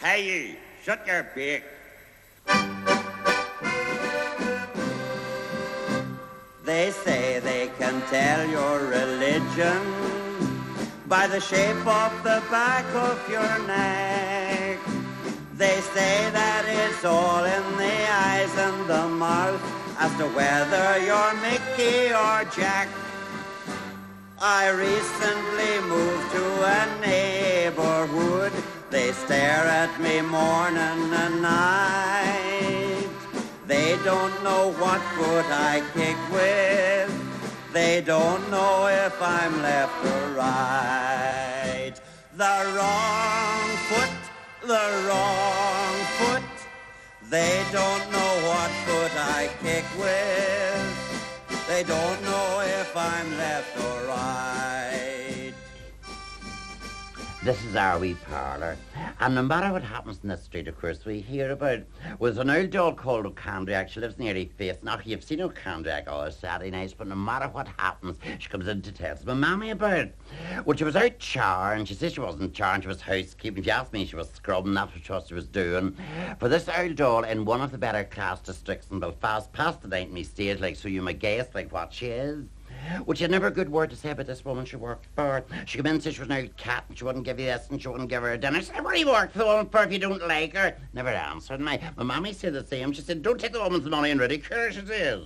Hey, you, shut your beak. They say they can tell your religion by the shape of the back of your neck. They say that it's all in the eyes and the mouth as to whether you're Mickey or Jack. I recently moved to a neighborhood. They stare at me morning and night. They don't know what foot I kick with. They don't know if I'm left or right. The wrong foot, the wrong foot. They don't know what foot I kick with. They don't know if I'm left or right. This is our wee parlour. And no matter what happens in the street, of course, we hear about. There's an old doll called O'Candrack. She lives near Faith. Now, you've seen O'Candrack all Saturday nights, but no matter what happens, she comes in to tell my mammy about it. Well, she was out char, and she said she wasn't char, she was housekeeping. She asked me she was scrubbing, that's what she was doing. For this old doll in one of the better class districts in Belfast, past the 90 stage, like, so you may guess, like, what she is. She had never a good word to say about this woman she worked for. She came in and said she was an old cat and she wouldn't give you this and she wouldn't give her a dinner. She said, what do you work for the woman for if you don't like her? Never answered me. My mammy said the same. She said, don't take the woman's money and ridicule her, she says.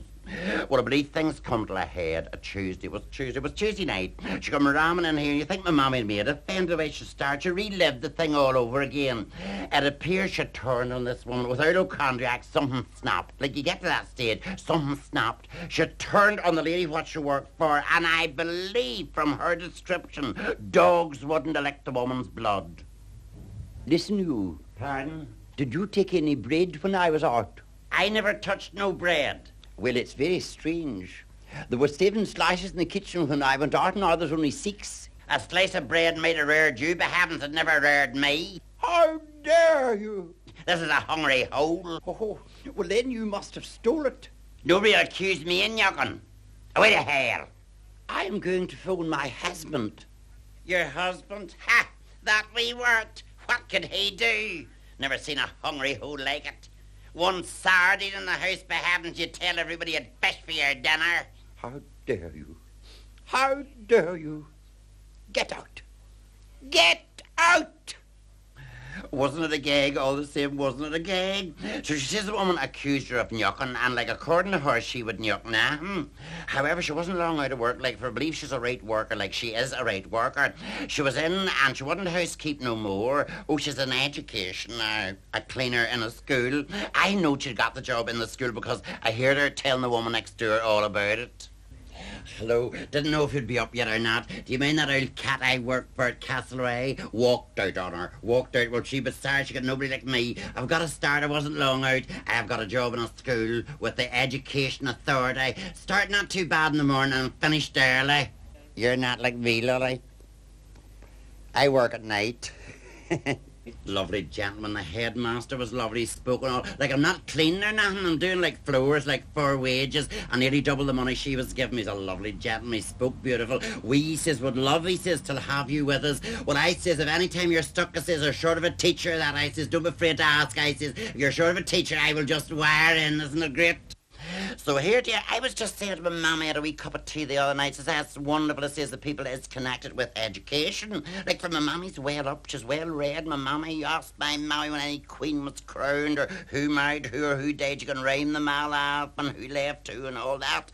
Well, I believe things come to a head a Tuesday. It was Tuesday. It was Tuesday night. She come ramming in here. And you think my mammy made it? Found the way she started. She relived the thing all over again. It appears she turned on this woman without O'Condrack. Something snapped. Like you get to that stage, something snapped. She turned on the lady what she worked for, and I believe from her description, dogs wouldn't elect the woman's blood. Listen, you. Pardon? Did you take any bread when I was out? I never touched no bread. Well, it's very strange. There were seven slices in the kitchen when I went out, and now there's only six. A slice of bread might have reared you, but heavens, it never reared me. How dare you? This is a hungry hole. Oh, well, then you must have stole it. Nobody accused me in yucking. Away to hell. I am going to phone my husband. Your husband? Ha! That we weren't. What could he do? Never seen a hungry hole like it. One sardine in the house, heavens, you tell everybody you'd fish for your dinner. How dare you? How dare you? Get out. Get out! Wasn't it a gag? All the same, wasn't it a gag? So she says the woman accused her of nyucking, and like according to her, she would nyuck now. Hmm. However, she wasn't long out of work. Like for believe she's a right worker, like she is a right worker. She was in, and she wouldn't housekeep no more. Oh, she's in education now, a cleaner in a school. I know she got the job in the school because I heard her telling the woman next door all about it. Hello. Didn't know if you'd be up yet or not. Do you mean that old cat I worked for at Castlereagh? Walked out on her. Walked out. Well, she was sorry she got nobody like me. I've got a start. I wasn't long out. I've got a job in a school with the Education Authority. Start not too bad in the morning and finished early. You're not like me, Lily. I work at night. lovely gentleman. The headmaster was lovely, spoken all. Like, I'm not cleaning or nothing. I'm doing like floors, like for wages, and nearly double the money she was giving me. He's a lovely gentleman. He spoke beautiful. We, says, would love, he says, to have you with us. Well, I says, if any time you're stuck, I says, or short of a teacher, that I says, don't be afraid to ask. I says, if you're short of a teacher, I will just wire in. Isn't it great? So here, dear, I was just saying to my mammy had a wee cup of tea the other night. Says that's wonderful. It says the people is connected with education. Like for my mammy's well up, she's well read. My mammy asked my mammy when any queen was crowned or who married who or who died. You can rhyme them all up and who left who and all that.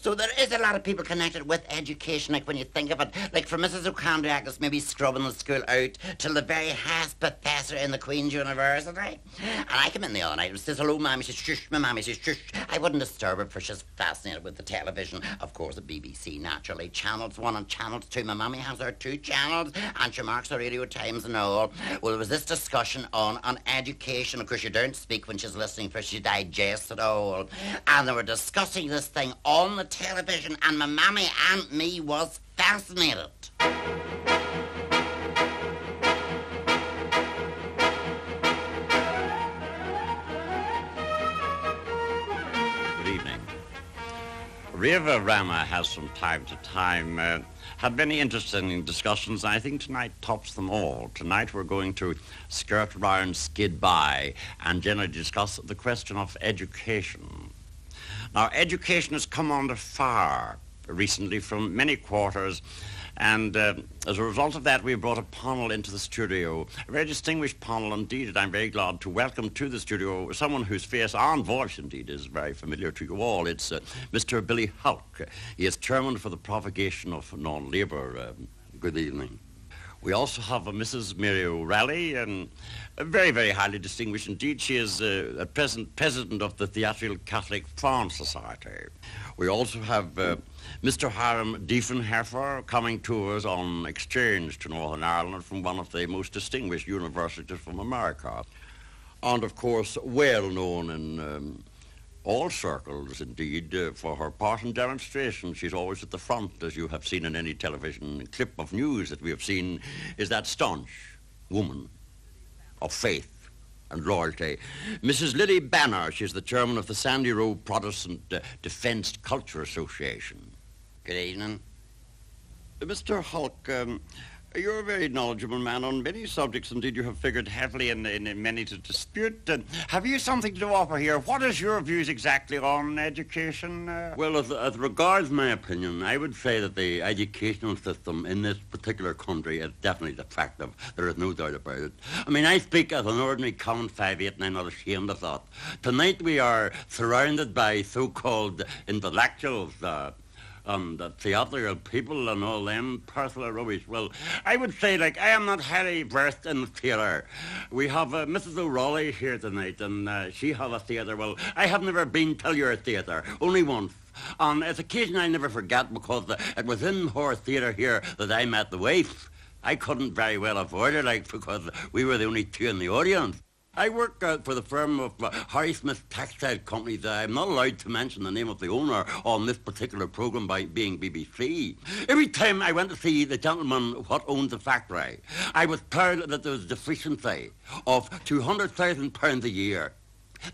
So there is a lot of people connected with education. Like when you think of it, like for Mrs. O'Condriac, maybe scrubbing the school out till the very highest professor in the Queen's University. And I come in the other night and says hello, mammy. She says shush. My mammy says shush. I wouldn't disturb her for she's fascinated with the television. Of course, the BBC naturally. Channels 1 and Channels 2. My mummy has her two channels and she marks the radio times and all. Well, there was this discussion on, on education. Of course, you don't speak when she's listening for she digests it all. And they were discussing this thing on the television and my mummy and me was fascinated. River Rama has from time to time uh, had many interesting discussions, and I think tonight tops them all. Tonight we're going to skirt around, skid by, and generally discuss the question of education. Now, education has come under fire recently from many quarters, and uh, as a result of that, we brought a panel into the studio, a very distinguished panel indeed, and I'm very glad to welcome to the studio someone whose face and voice indeed is very familiar to you all. It's uh, Mr. Billy Hulk. He is chairman for the propagation of non-labour. Um, good evening. We also have a Mrs. Mary O'Reilly, and very, very highly distinguished indeed. She is uh, at present president of the Theatrical Catholic Fan Society. We also have uh, Mr. Hiram Diefenhofer coming to us on exchange to Northern Ireland from one of the most distinguished universities from America. And of course, well known in um, all circles, indeed, uh, for her part in demonstrations. She's always at the front, as you have seen in any television clip of news that we have seen, is that staunch woman of faith and loyalty. Mrs. Lily Banner, she's the chairman of the Sandy Row Protestant uh, Defence Culture Association. Good evening. Mr. Hulk, um, you're a very knowledgeable man on many subjects. Indeed, you have figured heavily in, in, in many to dispute. Have you something to offer here? What is your views exactly on education? Uh? Well, as, as regards my opinion, I would say that the educational system in this particular country is definitely defective. There is no doubt about it. I mean, I speak as an ordinary common five eight, and I'm not ashamed of that. Tonight we are surrounded by so-called intellectuals. Uh, and the theatrical people and all them personal rubbish. Well, I would say, like, I am not highly versed in theatre. We have uh, Mrs. O'Reilly here tonight, and uh, she has a theatre. Well, I have never been to your theatre, only once. And it's occasion I never forget because uh, it was in her theatre here that I met the wife. I couldn't very well avoid her, like, because we were the only two in the audience. I work uh, for the firm of uh, Harry Smith Textile Companies. I'm not allowed to mention the name of the owner on this particular programme by being BBC. Every time I went to see the gentleman what owned the factory, I was told that there was a deficiency of £200,000 a year.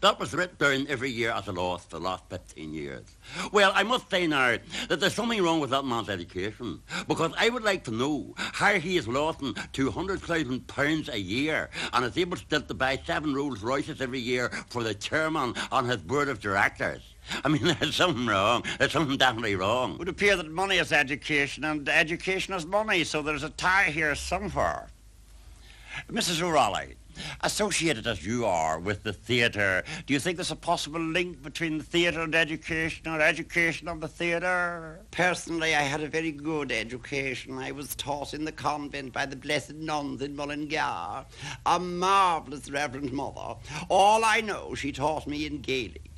That was written down every year as a loss for the last 15 years. Well, I must say now that there's something wrong with that man's education because I would like to know how he is losing £200,000 a year and is able still to buy seven Rolls Royces every year for the chairman on his board of directors. I mean, there's something wrong. There's something definitely wrong. It would appear that money is education and education is money, so there's a tie here somewhere. Mrs. O'Reilly, associated as you are with the theatre, do you think there's a possible link between the theatre and education or education and the theatre? Personally, I had a very good education. I was taught in the convent by the blessed nuns in Mullingar. A marvellous Reverend Mother. All I know, she taught me in Gaelic.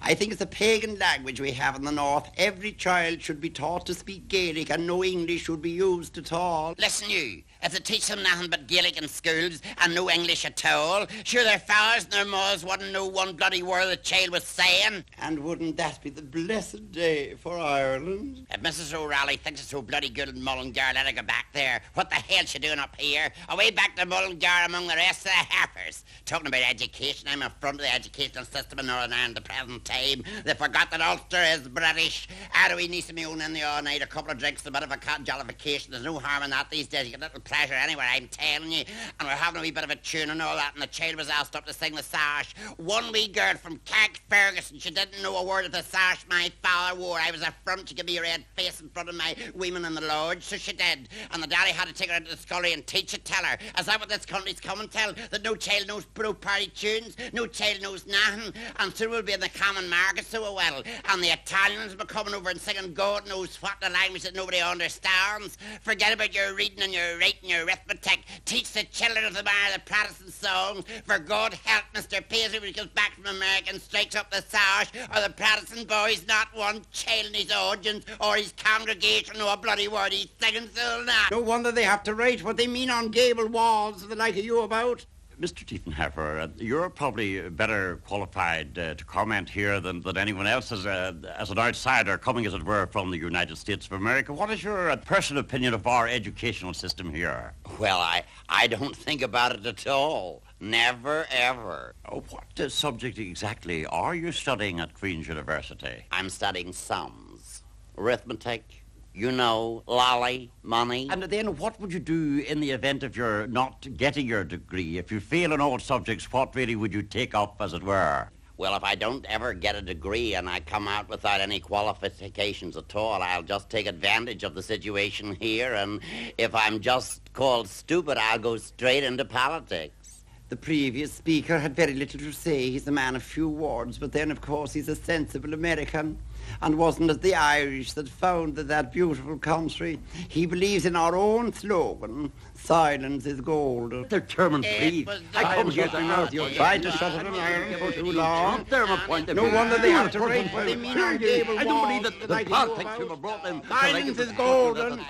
I think it's a pagan language we have in the north. Every child should be taught to speak Gaelic and no English should be used at all. Listen, you. If they teach them nothing but Gaelic in schools and no English at all, sure their fathers and their mothers wouldn't know one bloody word the child was saying. And wouldn't that be the blessed day for Ireland? If Mrs. O'Reilly thinks it's so bloody good in Mullingar, let her go back there. What the hell's she doing up here? Away back to Mullingar among the rest of the heifers. Talking about education, I'm in front of the educational system in Northern Ireland at the present time. They forgot that Ulster is British. How do we need to be on in the all night? A couple of drinks, a bit of a jollification. There's no harm in that these days. You get little pleasure anywhere, I'm telling you. And we're having a wee bit of a tune and all that, and the child was asked up to sing the sash. One wee girl from Carrick Ferguson, she didn't know a word of the sash my father wore. I was a front, she could me a red face in front of my women in the lodge, so she did. And the daddy had to take her into the scullery and teach it, tell her. Is that what this country's coming tell? That no child knows pro party tunes, no child knows nothing, and so we'll be in the common market so well. And the Italians will be coming over and singing God knows what the language that nobody understands. Forget about your reading and your writing, arithmetic. Teach the children of the bar the Protestant songs. For God help Mr. Paisley when he comes back from America and strikes up the sash, or the Protestant boys not one child in his audience or his congregation or a bloody word he's singing so not. No wonder they have to write what they mean on gable walls, the like of you about. Mr. Diefenhofer, uh, you're probably better qualified uh, to comment here than, than anyone else as, a, as an outsider coming, as it were, from the United States of America. What is your uh, personal opinion of our educational system here? Well, I, I don't think about it at all. Never, ever. Oh, what uh, subject exactly are you studying at Queen's University? I'm studying sums, arithmetic, You know, lolly, money. And then what would you do in the event of your not getting your degree? If you fail in all subjects, what really would you take up, as it were? Well, if I don't ever get a degree and I come out without any qualifications at all, I'll just take advantage of the situation here. And if I'm just called stupid, I'll go straight into politics. The previous speaker had very little to say. He's a man of few words, but then, of course, he's a sensible American. And wasn't it the Irish that founded that beautiful country? He believes in our own slogan, silence is gold. They're German, eh, please. I come here to know You're trying to shut it down for too long. They're my point of No wonder they have to You're write a what they person mean on who- table I don't believe that the politics you have brought them. Silence is golden.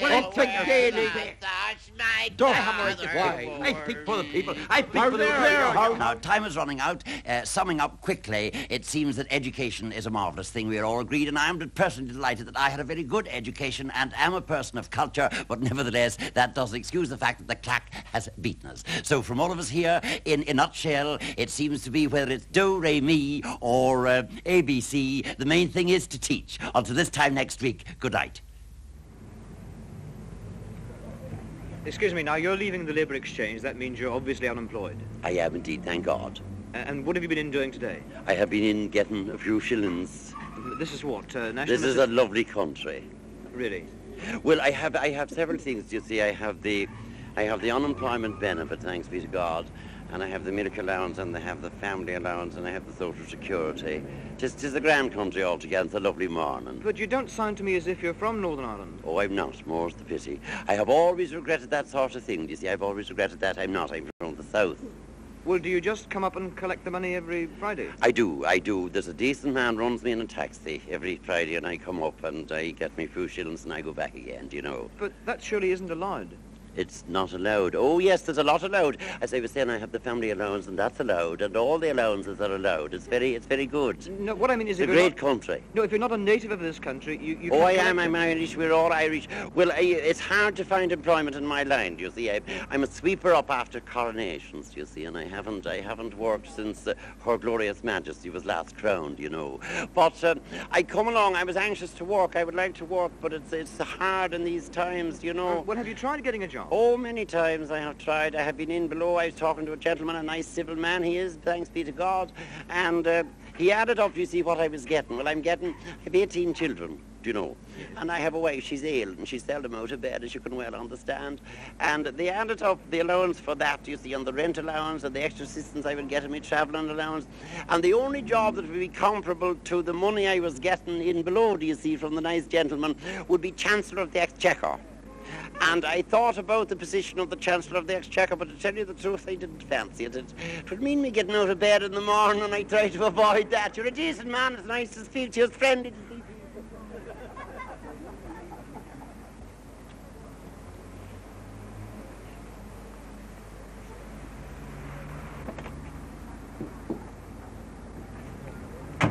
Well, it's like daily. Don't have a why. I speak for the people. I speak for the people. Now, time is running out. Uh, summing up quickly, it seems that education is a marvellous thing. We are all agreed, and I am personally delighted that I had a very good education and am a person of culture, but nevertheless, that doesn't excuse the fact that the clack has beaten us. So, from all of us here, in a nutshell, it seems to be whether it's do, re, mi, or uh, ABC, the main thing is to teach. Until this time next week, good night. Excuse me, now you're leaving the Labour Exchange. That means you're obviously unemployed. I am indeed, thank God. And what have you been in doing today? I have been in getting a few shillings. This is what? Uh, national This is a lovely country. Really? Well, I have I have several things. You see, I have the I have the unemployment benefit, thanks be to God, and I have the milk allowance, and I have the family allowance, and I have the social security. Tis, tis a grand country altogether. It's a lovely morning. But you don't sound to me as if you're from Northern Ireland. Oh, I'm not. More's the pity. I have always regretted that sort of thing. Do you see, I've always regretted that. I'm not. I'm from the south. Well, do you just come up and collect the money every Friday? I do, I do. There's a decent man runs me in a taxi every Friday, and I come up and I get me few shillings, and I go back again. Do you know? But that surely isn't allowed. It's not allowed. Oh, yes, there's a lot allowed. As I was saying, I have the family allowance, and that's allowed, and all the allowances are allowed. It's very, it's very good. No, what I mean is It's a great not, country. no, if you're not a native of this country, you, you Oh, I am. I'm Irish. We're all Irish. Well, I, it's hard to find employment in my line. You see, I, I'm a sweeper up after coronations. You see, and I haven't, I haven't worked since uh, Her Glorious Majesty was last crowned. You know, but um, I come along. I was anxious to work. I would like to work, but it's it's hard in these times. You know. Uh, well, have you tried getting a job? Oh, many times I have tried. I have been in below. I was talking to a gentleman, a nice civil man he is, thanks be to God. And uh, he added up, you see, what I was getting. Well, I'm getting, I have 18 children, do you know. And I have a wife, she's ill, and she's seldom out of bed, as you can well understand. And they added up the allowance for that, you see, and the rent allowance and the extra assistance I would get in my travelling allowance. And the only job that would be comparable to the money I was getting in below, do you see, from the nice gentleman, would be Chancellor of the Exchequer. And I thought about the position of the Chancellor of the Exchequer, but to tell you the truth, I didn't fancy it. It, it would mean me getting out of bed in the morning, and I try to avoid that. You're a decent man. It's nice to speak to you. It's friendly to people.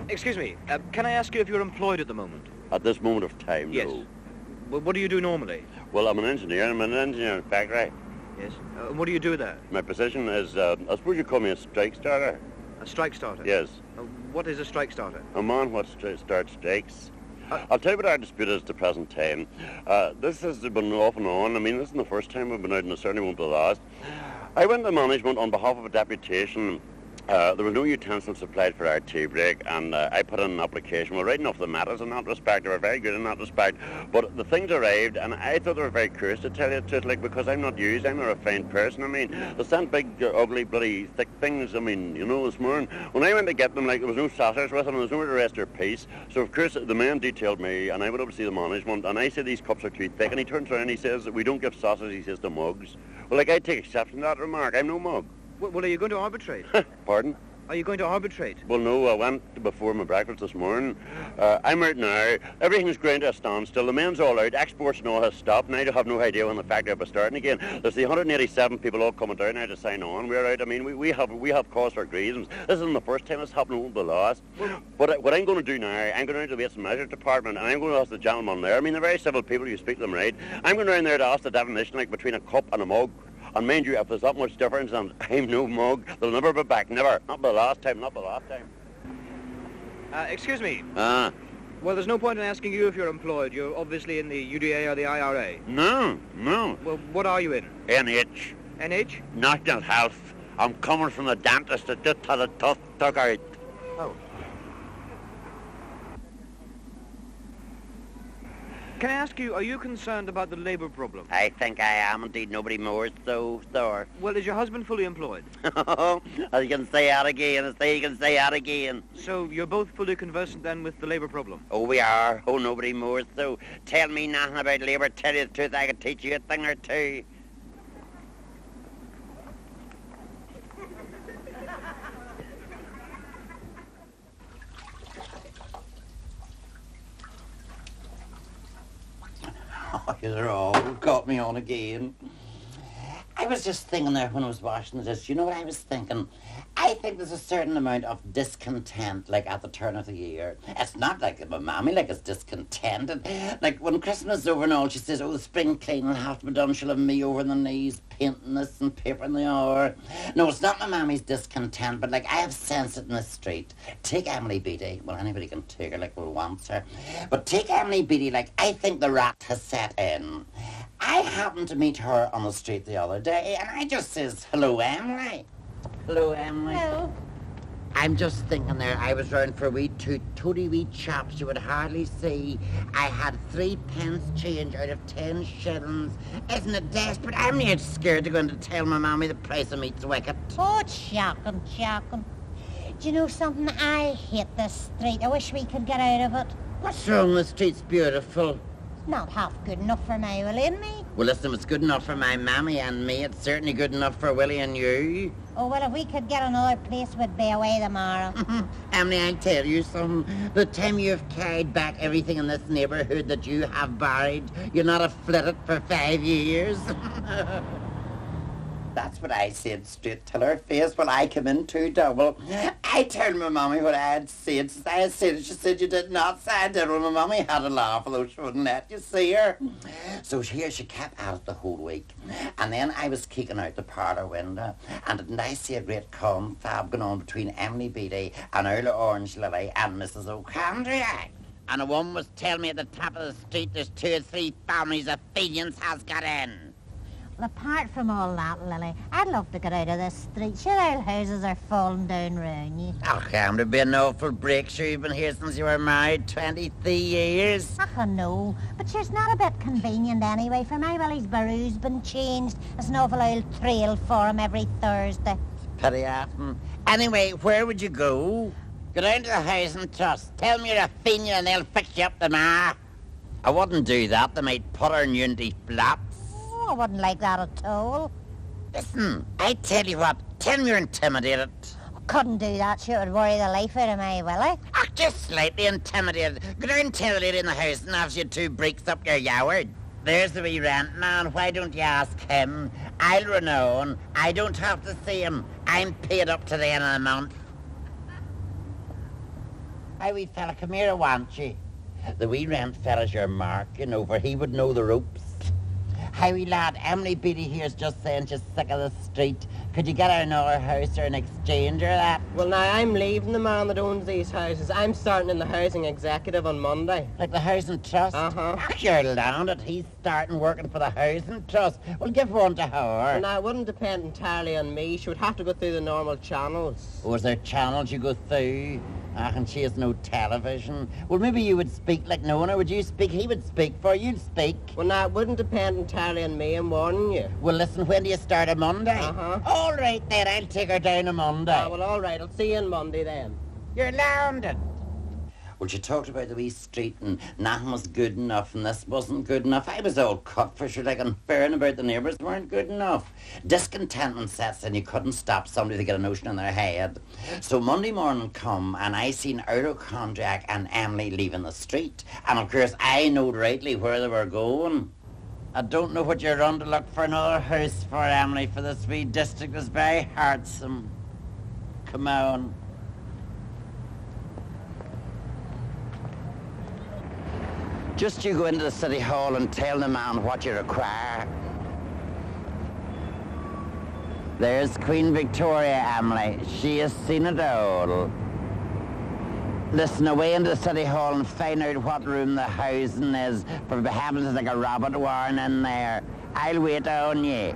Excuse me, uh, can I ask you if you're employed at the moment? At this moment of time, Yes. no. Well, what do you do normally? Well, I'm an engineer. I'm an engineer in factory. Yes. Uh, and what do you do there? My position is, uh, I suppose you call me a strike starter. A strike starter? Yes. Uh, what is a strike starter? A man what st- starts strikes. Uh, I'll tell you what our dispute is at the present time. Uh, this has been off and on. I mean, this isn't the first time we've been out, and it certainly won't be the last. I went to management on behalf of a deputation. Uh, there was no utensils supplied for our tea break, and uh, I put in an application. Well, right enough the matters in that respect. They were very good in that respect. But the things arrived, and I thought they were very curious to tell you the truth, like, because I'm not used. I'm a refined person. I mean, they sent big, uh, ugly, bloody, thick things. I mean, you know, this morning, when I went to get them, like, there was no saucers with them, there was nowhere to rest their piece. So, of course, the man detailed me, and I went over to see the management, and I said, these cups are too thick. And he turns around and he says, we don't give sausages, he says, to mugs. Well, like, I take exception to that remark. I'm no mug. Well, are you going to arbitrate? Pardon? are you going to arbitrate? Well, no, I went before my breakfast this morning. Uh, I'm out now. Everything's ground to a standstill. The men's all out. Exports and all has stopped. And I have no idea when the factory will be starting again. There's the 187 people all coming down now to sign on. We're out. I mean, we, we have we have cause for grievance. This isn't the first time it's happened. It won't be the last. What, I, what I'm going to do now, I'm going down to the Weights and Measures Department, and I'm going to ask the gentleman there. I mean, they're very civil people. You speak to them right. I'm going down there to ask the definition, like between a cup and a mug. And mind you, if there's that much difference, and I'm no mug, they'll never be back. Never. Not the last time. Not the last time. Uh, excuse me, Ah. Well, there's no point in asking you if you're employed. You're obviously in the UDA or the IRA. No, no. Well, what are you in? NH, NH? National Health. I'm coming from the dentist that just had a tooth took out. Can I ask you, are you concerned about the labour problem? I think I am indeed. Nobody more so, sir. Well, is your husband fully employed? Oh, as you can say that again, as you can say that again. So you're both fully conversant then with the labour problem? Oh, we are. Oh, nobody more so. Tell me nothing about labour. Tell you the truth, I could teach you a thing or two. Oh, you're all got me on again. I was just thinking there when I was washing the. You know what I was thinking? I think there's a certain amount of discontent, like at the turn of the year. It's not like my mommy, like, is discontented. Like when Christmas is over and all, she says, "Oh, the spring cleaning have to be done." She'll have me over the knees, painting this and papering the hour. No, it's not my mommy's discontent, but like I have sensed it in the street. Take Emily Beatty. Well, anybody can take her, like we wants her. But take Emily Beatty. Like I think the rat has set in. I happened to meet her on the street the other day, and I just says, "Hello, Emily." Hello, Emily. Well, I'm just thinking there, I was round for a wee two tooty wee chops you would hardly see. I had three pence change out of ten shillings. Isn't it desperate? I'm near scared to go in to tell my mammy the price of meat's wicked. oh, it's shocking, shocking. Do you know something? I hate this street. I wish we could get out of it. What's wrong? The street's beautiful. Not half good enough for my Willie and me. Well, listen, it's good enough for my mammy and me. It's certainly good enough for Willie and you. Oh, well, if we could get another place, we'd be away tomorrow. Emily, I tell you something. The time you've carried back everything in this neighbourhood that you have buried, you're not a flitted for five years. That's what I said straight to her face when I came in too double. I told my mummy what I had said. I had said it. She said you did not say I did. Well, my mummy had a laugh, although she wouldn't let you see her. So here she kept at it the whole week. And then I was kicking out the parlour window, and didn't I see a great confab going on between Emily Beatty and Earl Orange Lily and Mrs. O'Condriac? And a woman was telling me at the top of the street there's two or three families of Fenians has got in. Apart from all that, Lily, I'd love to get out of this street. Sure, our houses are falling down round you. Oh, come to be an awful break. Sure, you've been here since you were married 23 years. Ach, I know. But sure, it's not a bit convenient anyway, for my Willie's barroo's been changed. It's an awful old trail for him every Thursday. Pretty often. Anyway, where would you go? Go down to the housing trust. Tell me you're a Fenian and they'll fix you up tomorrow. I wouldn't do that. They might put her in Unity Flats. I wouldn't like that at all. Listen, I tell you what. Tell me you're intimidated. I Couldn't do that, sure, it would worry the life out of my Willie. Ah, just slightly intimidated. Go down intimidate in the house and have you two breaks up your yoward. There's the wee rent man. Why don't you ask him? I'll renown. I don't have to see him. I'm paid up to the end of the month. Hi, wee fella, come here, I want you. The wee rent fella's your mark, you know, for he would know the ropes. Hi, wee lad, Emily Beatty here's just saying she's sick of the street. Could you get her another house or an exchange or that? Well, now I'm leaving the man that owns these houses. I'm starting in the housing executive on Monday. Like the housing trust? Uh-huh. Ah, you're landed. He's starting working for the housing trust. Well, give one to her. Now it wouldn't depend entirely on me. She would have to go through the normal channels. Was there channels you go through? Ah, and she has no television. Well, maybe you would speak like no one, or would you speak? He would speak for you. You'd speak. Well, now it wouldn't depend entirely on me. I'm warning you. Well, listen, when do you start on Monday? Uh-huh. All right, then. I'll take her down on Monday. Ah, well, all right. I'll see you on Monday then. You're landed. Well, she talked about the wee street and nothing was good enough and this wasn't good enough. I was all cut for sure, like unfair about the neighbours weren't good enough. Discontentment sets in, you couldn't stop somebody to get a notion in their head. So Monday morning come and I seen Earl Condrak and Emily leaving the street. And of course I knowed rightly where they were going. I don't know what you're on to look for another house for Emily for this wee district is very heartsome. Come on. Just you go into the city hall and tell the man what you require. There's Queen Victoria, Emily. She has seen it all. Listen, away into the city hall and find out what room the housing is, for happens there's like a rabbit warren in there. I'll wait on you.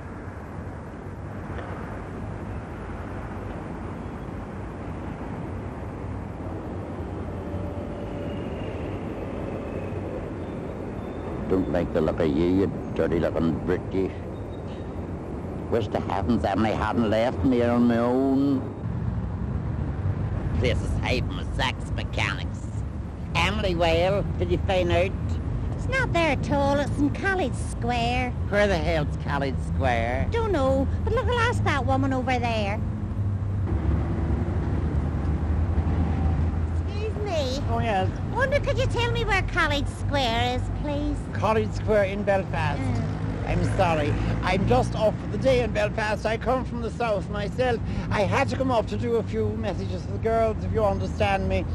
Don't like the look of you, you dirty looking brute. Wish to heavens Emily hadn't left me on my own. This is hyping with sex mechanics. Emily Whale, did you find out? It's not there at all. It's in College Square. Where the hell's College Square? Don't know, but look, I'll ask that woman over there. Oh, yes. Wonder, could you tell me where College Square is, please? College Square in Belfast. Mm. I'm sorry. I'm just off for the day in Belfast. I come from the south myself. I had to come up to do a few messages for the girls, if you understand me.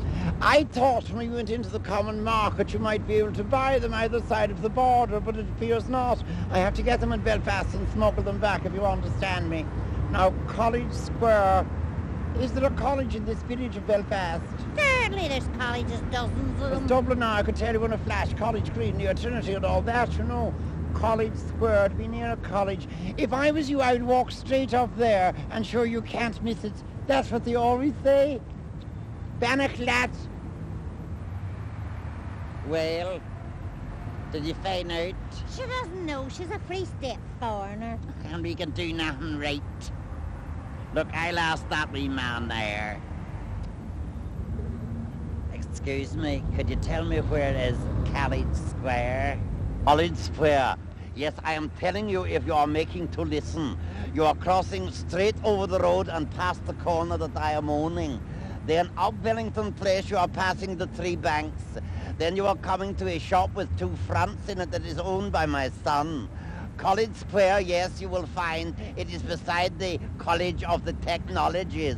I thought when we went into the common market you might be able to buy them either side of the border, but it appears not. I have to get them in Belfast and smuggle them back, if you understand me. Now, College Square. Is there a college in this village of Belfast? Certainly there's colleges, dozens of It's them. Dublin now, I could tell you in a flash. College Green near Trinity and all that, you know. College Square, to be near a college. If I was you, I would walk straight up there and sure you can't miss it. That's what they always say. Banachlat. Well, did you find out? She doesn't know. She's a free state foreigner. And we can do nothing right. Look, I lost that wee man there. Excuse me, could you tell me where is College Square? College Square. Yes, I am telling you if you are making to listen. You are crossing straight over the road and past the corner that I am owning. Then up Wellington Place you are passing the three banks. Then you are coming to a shop with two fronts in it that is owned by my son. College Square, yes, you will find it is beside the College of the Technologies.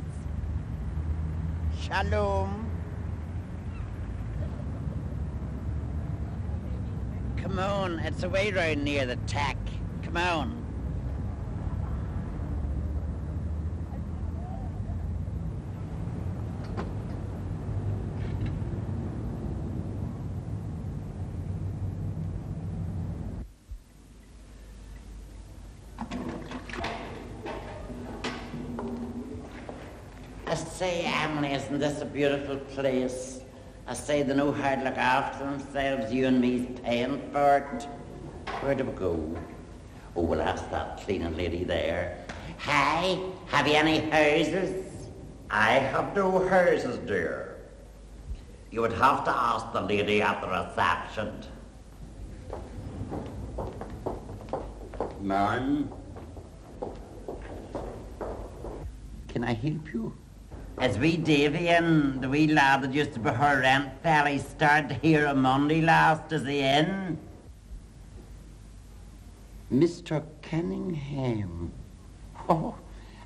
Shalom. Come on, it's away round near the tech. Come on. I isn't this a beautiful place? I say they know how to look after themselves. You and me's paying for it. Where do we go? Oh, we'll ask that cleaning lady there. Hi, have you any houses? I have no houses, dear. You would have to ask the lady at the reception. Ma'am? Can I help you? As wee Davy and the wee lad that used to be her rent fella started here on Monday last, is the in? Mr. Cunningham. Oh,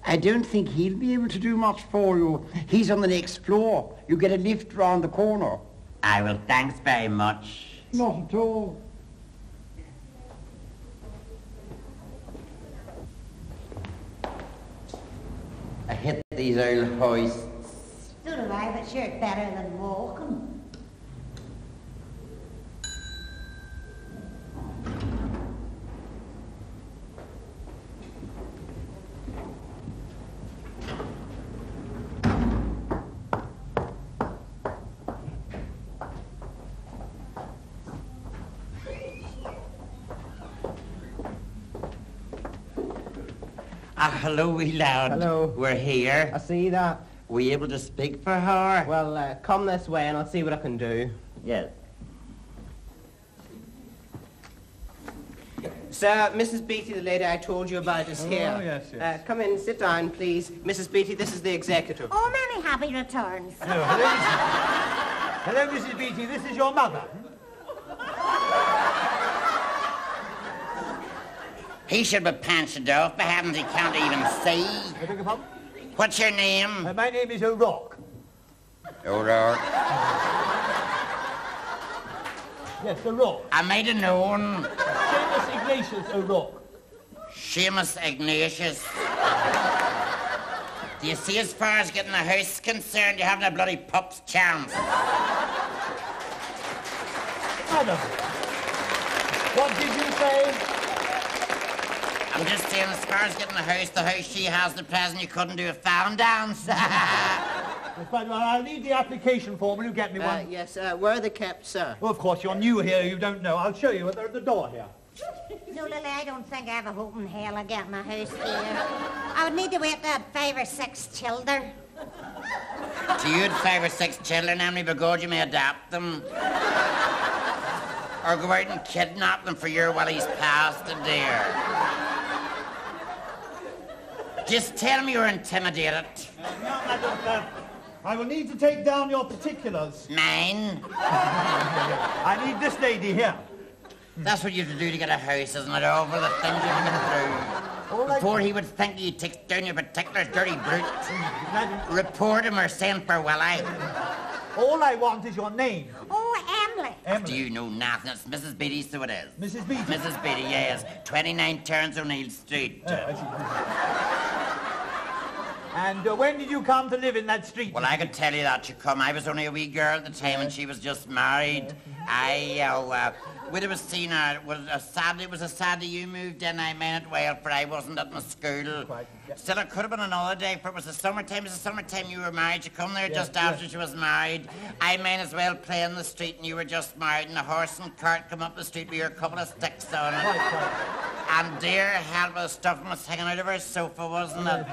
I don't think he'll be able to do much for you. He's on the next floor. You get a lift round the corner. I will, thanks very much. Not at all. I hit these old hoists. So do I, but sure it's better than walking. Ah, hello, wee lad. Hello. We're here. I see that. Were you able to speak for her? Well, uh, come this way and I'll see what I can do. yes. Sir, Mrs. Beatty, the lady I told you about, is here. Oh, yes, yes. Uh, come in, sit down, please. Mrs. Beatty, this is the executive. Oh, many happy returns. Hello, hello, Mrs. Hello, Mrs. Beatty. This is your mother. He should be pensioned off, but heavens, he can't even see. I beg your pardon? What's your name? Uh, my name is O'Rourke. O'Rourke? Yes, O'Rourke. I might have known. Seamus Ignatius O'Rourke. Seamus Ignatius. Do you see, as far as getting a house concerned, you haven't a bloody pup's chance. Madam, what did you? I'm just saying, as far as getting a house, the house she has the present, you couldn't do a found dance. Yes, but, well, I'll need the application form. Will you get me Uh, one? yes, uh, where are they kept, sir? Oh, of course, you're new here. You don't know. I'll show you. They're at the door here. No, Lily, I don't think I have a hope in hell of getting my house here. I would need to wait to have five or six children. to you, had five or six children, Emily, but God, you may adopt them. or go out and kidnap them for your while he's past and dear. Just tell me you're intimidated. Now, madam, uh, I will need to take down your particulars. Mine? I need this lady here. That's what you have to do to get a house, isn't it? All the things you have been through. All I, Before he would think you take down your particulars, dirty brute. madam, Report him or send for Willie. all I want is your name. Oh, Emily. Do you know nothing? It's Mrs. Beatty, so it is. Mrs. Beatty. Mrs. Beatty, yes. 29 Terence O'Neill Street. Oh, I see. And uh, when did you come to live in that street? Well, I could tell you that you come. I was only a wee girl at the time, and she was just married. I, uh, we'd have seen her. It was a sad. It was a sad day you moved in. I meant it well, for I wasn't at my school. Quite, yeah. Still, it could have been another day, for it was the summertime. It was the summertime you were married. You come there just yes. after she was married. I might as well play in the street, and you were just married, and a horse and cart come up the street with your couple of sticks on it. Quite, quite. And dear hell, the stuff was hanging out of her sofa, wasn't it?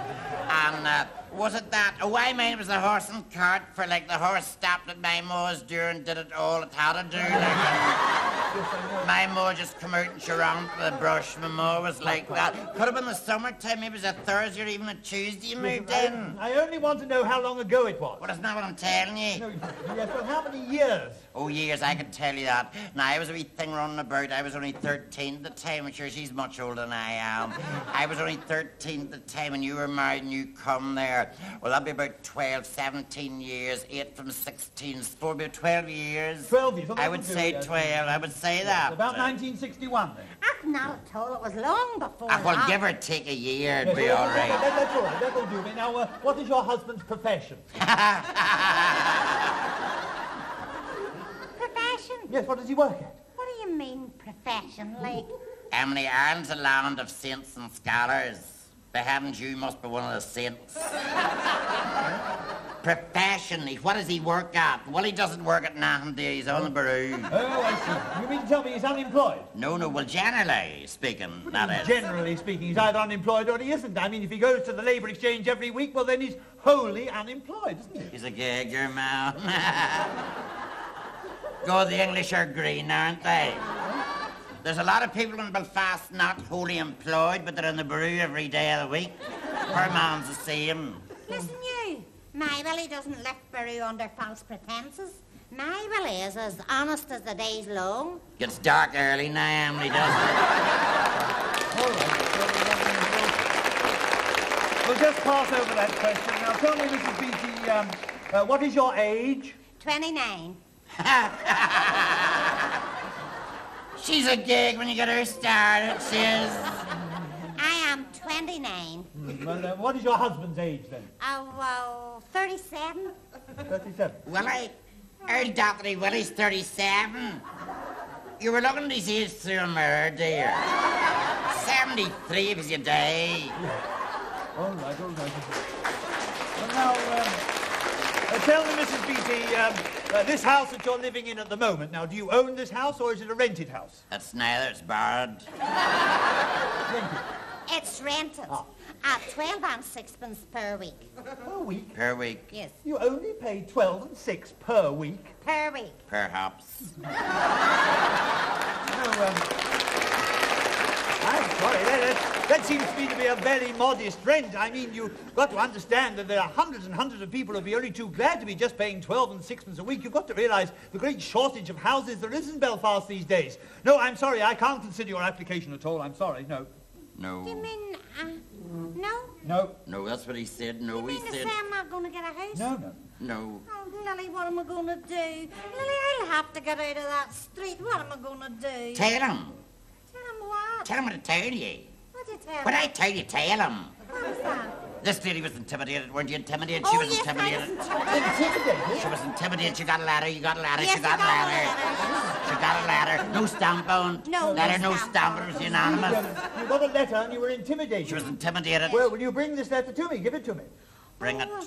And uh, was it that? Oh, I mean, it was the horse and cart for like the horse stopped at my ma's door and did it all it had to do. Like, my ma just come out and she ran for the brush. My ma was like that. Could have been the summertime, maybe it was a Thursday or even a Tuesday you moved in. I, I only want to know how long ago it was. Well, that's not what I'm telling you. No, yes, but how many years? Oh, years, I can tell you that. Now, I was a wee thing running about. I was only 13 at the time. I'm sure she's much older than I am. I was only 13 at the time, and you were married and you come there. Well, that'd be about 12, 17 years. 8 from 16, is four, about 12 years. 12 years. I would would say yes. 12. I would say that. About 1961 then. Ah, not at all. It was long before Ah, well, that. give or take a year, it'd Yes, be well, all that- that's all right. That'll do me. Now, uh, what is your husband's profession? Profession? Yes, what does he work at? What do you mean, profession? Like, Emily, Ireland's a land of saints and scholars. By heavens, you must be one of the saints. Professionally, what does he work at? Well, he doesn't work at nothing, dear. He's on the baroo. Oh, I see. You mean to tell me he's unemployed? No, no, well, generally speaking, that is. Generally speaking, he's either unemployed or he isn't. I mean, if he goes to the labour exchange every week, well, then he's wholly unemployed, isn't he? He's a gagger, man. God, the English are green, aren't they? There's a lot of people in Belfast not wholly employed, but they're in the brew every day of the week. Her man's the same. listen, you. My Willie doesn't lift Bury under false pretences. My Willie is as honest as the day's long. Gets dark early now, Emily, doesn't All right. We'll just pass over that question. Now, tell me, Mrs. Beatty, um, uh, what is your age? 29. She's a gig when you get her started, she is. I am 29. Hmm, Well, uh, what is your husband's age then? Oh, well, 37. 37. Willie, Earl Doherty, Willie's 37. You were looking at his age through a mirror, dear. 73 if he's a day. All right, all right. Well, now, um, uh, tell me, Mrs. Beatty, um, uh, this house that you're living in at the moment, now, do you own this house or is it a rented house? It's neither, it's borrowed. Rented. It's rented at 12 and sixpence per week. Per week? Per week, Yes, You only pay 12 and 6 per week? per week. perhaps. No, um, I'm sorry, that, that, that seems to me to be a very modest rent. I mean, you've got to understand that there are hundreds and hundreds of people who'd be only too glad to be just paying 12 and sixpence a week. You've got to realise the great shortage of houses there is in Belfast these days. No, I'm sorry, I can't consider your application at all. I'm sorry, no. No. Do you mean, uh, no? No, No, that's what he said. No, you he mean to say I'm not going to get a house? no, no. No. Oh, Lily, what am I going to do? Lily, I'll have to get out of that street. What am I going to do? Tell him. Tell him what? Tell him what I tell you. What'd you tell When him? I tell you, tell him. What was that? This lady was intimidated. Weren't you intimidated? She Oh, was yes, I intimidated. was intimidated. She was intimidated. She got a ladder. You got a ladder. Yes, she got got a ladder. She got a ladder. No stamp on. No, ladder, no no stamp. stamp. It was unanimous. You got a letter and you were intimidated. She was intimidated. Well, will you bring this letter to me? Give it to me. Bring it. I,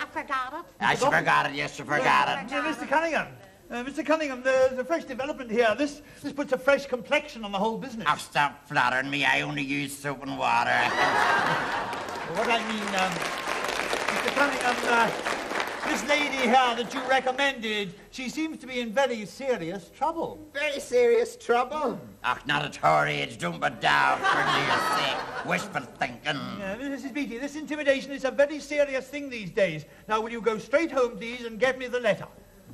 I forgot it. I she forgot it. Yes, she forgot it. Uh, Mr. Cunningham, uh, Mr. Cunningham, there's a fresh development here. This this puts a fresh complexion on the whole business. Oh, stop flattering me. I only use soap and water. What I mean, um, Mr. Cunningham, uh, this lady here that you recommended, she seems to be in very serious trouble. Very serious trouble. Ach, not at her age. Don't be daft, for dear's sake. Wishful thinking. Uh, Mrs. Beatty, this intimidation is a very serious thing these days. Now, will you go straight home, please, and get me the letter?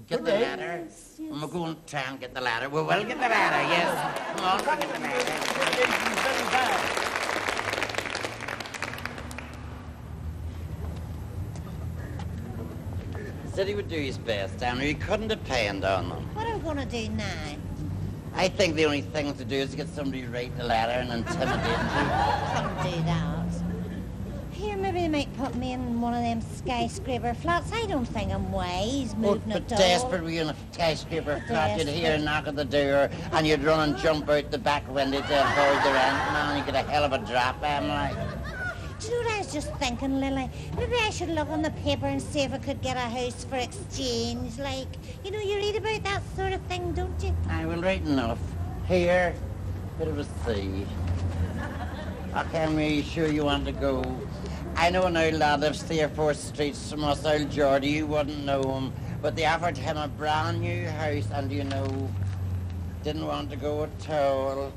Get Good the day. ladder. I'm going to try and get the ladder. We will get the ladder, yes. Come on, we'll get the ladder. Intimidation is very bad. Said he would do his best, and he couldn't depend on them. What are we going to do now? I think the only thing to do is to get somebody to write the ladder and intimidate you. Couldn't do that. Here, maybe they might put me in one of them skyscraper flats. I don't think I'm wise moving But at all. desperate were you in a skyscraper flat, you'd hear a knock at the door, and you'd run and jump out the back window to avoid the rent man. You get a hell of a drop, I'm like. Do you know what I was just thinking, Lily? Maybe I should look on the paper and see if I could get a house for exchange. Like, you know, you read about that sort of thing, don't you? I will right enough. Here, bit of a sea. Okay, I'm really sure you want to go. I know an old lad or four streets from us, old Geordie, you wouldn't know him. But they offered him a brand new house, and you know, didn't want to go at all.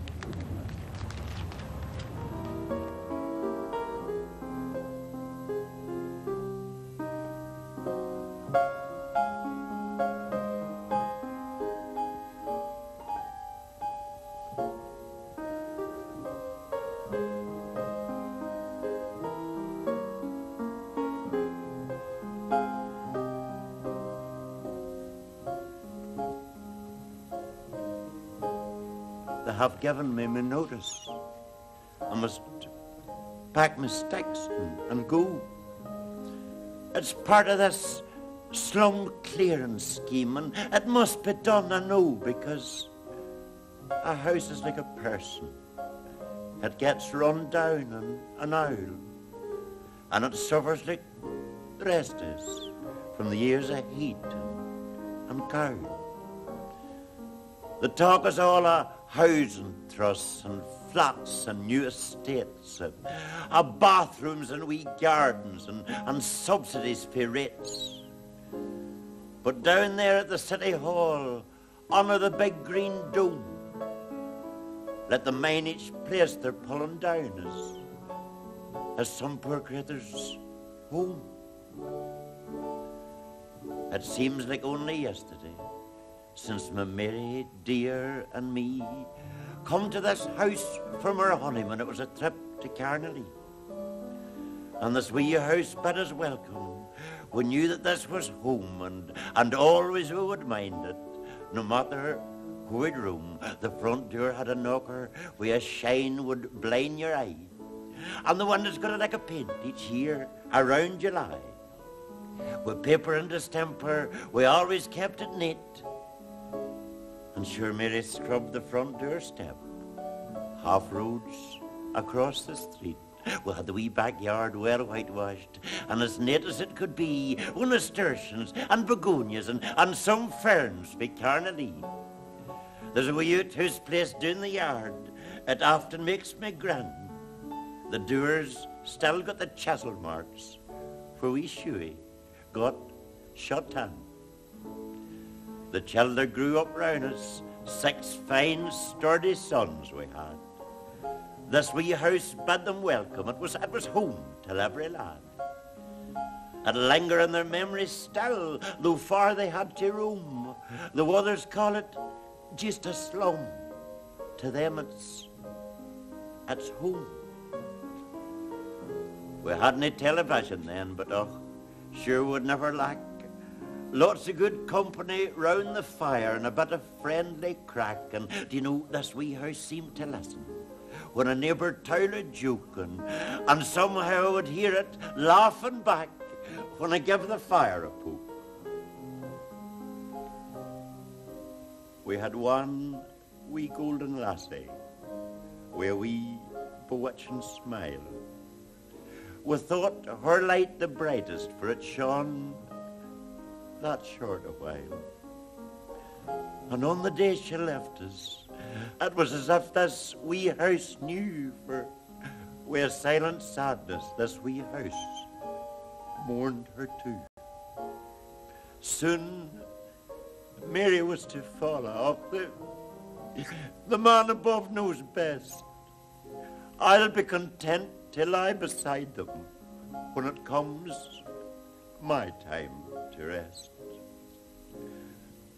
Given me my notice. I must pack my sticks and, and go. It's part of this slum clearance scheme, and it must be done, I know, because a house is like a person. It gets run down and an owl, and it suffers like the rest is from the years of heat and, and cold. The talk is all a housing trusts and flats and new estates, and a bathrooms and wee gardens and, and subsidies for rates. But down there at the City Hall, under the big green dome, let the mind each place they're pulling down as, as some poor creature's home. It seems like only yesterday since my Mary, dear, and me come to this house from our honeymoon. It was a trip to Carnally. And this wee house bid us welcome. We knew that this was home, and, and always we would mind it, no matter would room. The front door had a knocker where a shine would blind your eye. And the windows got it like a paint each year around July. With paper and distemper, we always kept it neat. And sure Mary scrubbed the front doorstep. Half roads across the street. We had the wee backyard well whitewashed, and as neat as it could be, with nasturtiums and begonias and, and some ferns be Carnalee. There's a wee outhouse place down the yard. It often makes me grand. The doors still got the chisel marks, for we shoey got shut in. The childer grew up round us, six fine, sturdy sons we had. This wee house bid them welcome. It was, it was home to every lad. It linger in their memories still, though far they had to roam. The others call it just a slum. To them it's, it's home. We hadn't a television then, but oh, sure would never lack. Lots of good company round the fire and a bit of friendly crack. And do you know, this wee house seemed to listen when a neighbour toilet joking, and somehow would hear it laughing back when I give the fire a poke. We had one wee golden lassie, with a wee bewitching smile. We thought her light the brightest, for it shone that short a while. And on the day she left us, it was as if this wee house knew, for with silent sadness this wee house mourned her too. Soon Mary was to follow. The, the man above knows best. I'll be content to lie beside them when it comes my time to rest.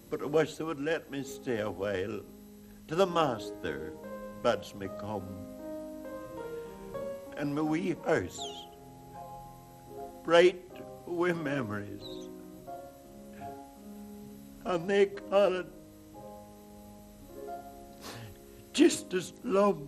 But I wish they would let me stay a while till the master bids me come. And my wee house, bright with memories, and they call it just as love.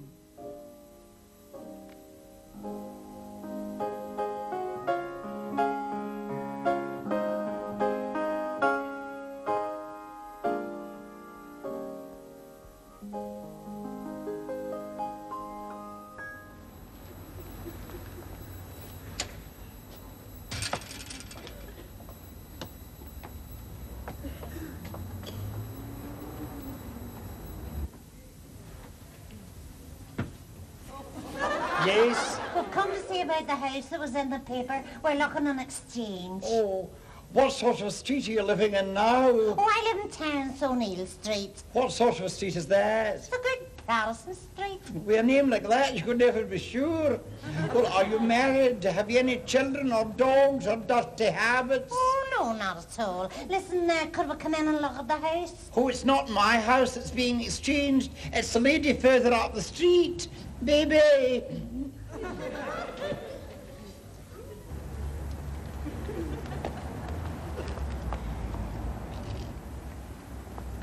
The house that was in the paper. We're looking on exchange. Oh, what sort of street are you living in now? Oh, I live in Terence O'Neill Street. What sort of street is that? It's a good Protestant street. With a name like that, you could never be sure. Well, are you married? Have you any children or dogs or dirty habits? Oh, no, not at all. Listen, uh, could we come in and look at the house? Oh, it's not my house that's being exchanged. It's the lady further up the street. Baby.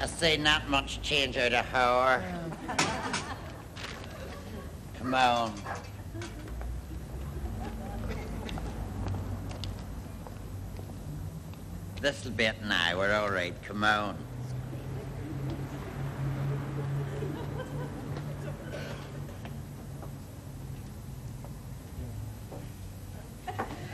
I say not much change out of her. Come on. This'll be it now. We're all right. Come on.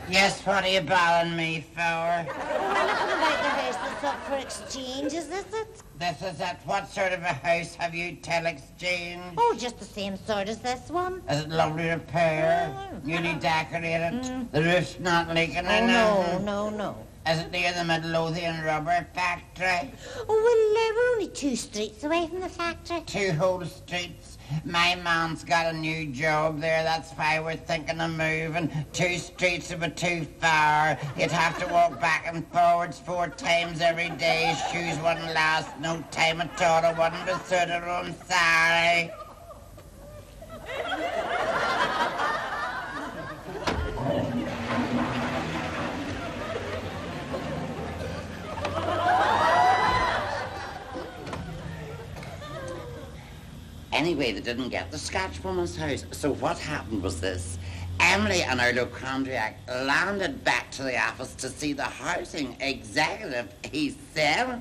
Yes, what are you bawling me for? We're looking about the house that's up for exchange, is this it? This is it. What sort of a house have you tell exchange? Oh, just the same sort as this one. Is it lovely to repair? Newly decorated? The roof's not leaking Oh, no, no, no. Is it near the Midlothian rubber factory? Oh, well, uh, we're only two streets away from the factory. Two whole streets. My man's got a new job there. That's why we're thinking of moving. Two streets would be too far. You'd have to walk back and forwards four times every day. Shoes wouldn't last no time at all. I wouldn't be suitable. I'm sorry. Anyway, they didn't get the Scotch woman's house. So what happened was this. Emily and our Lucondriac landed back to the office to see the housing executive. He said,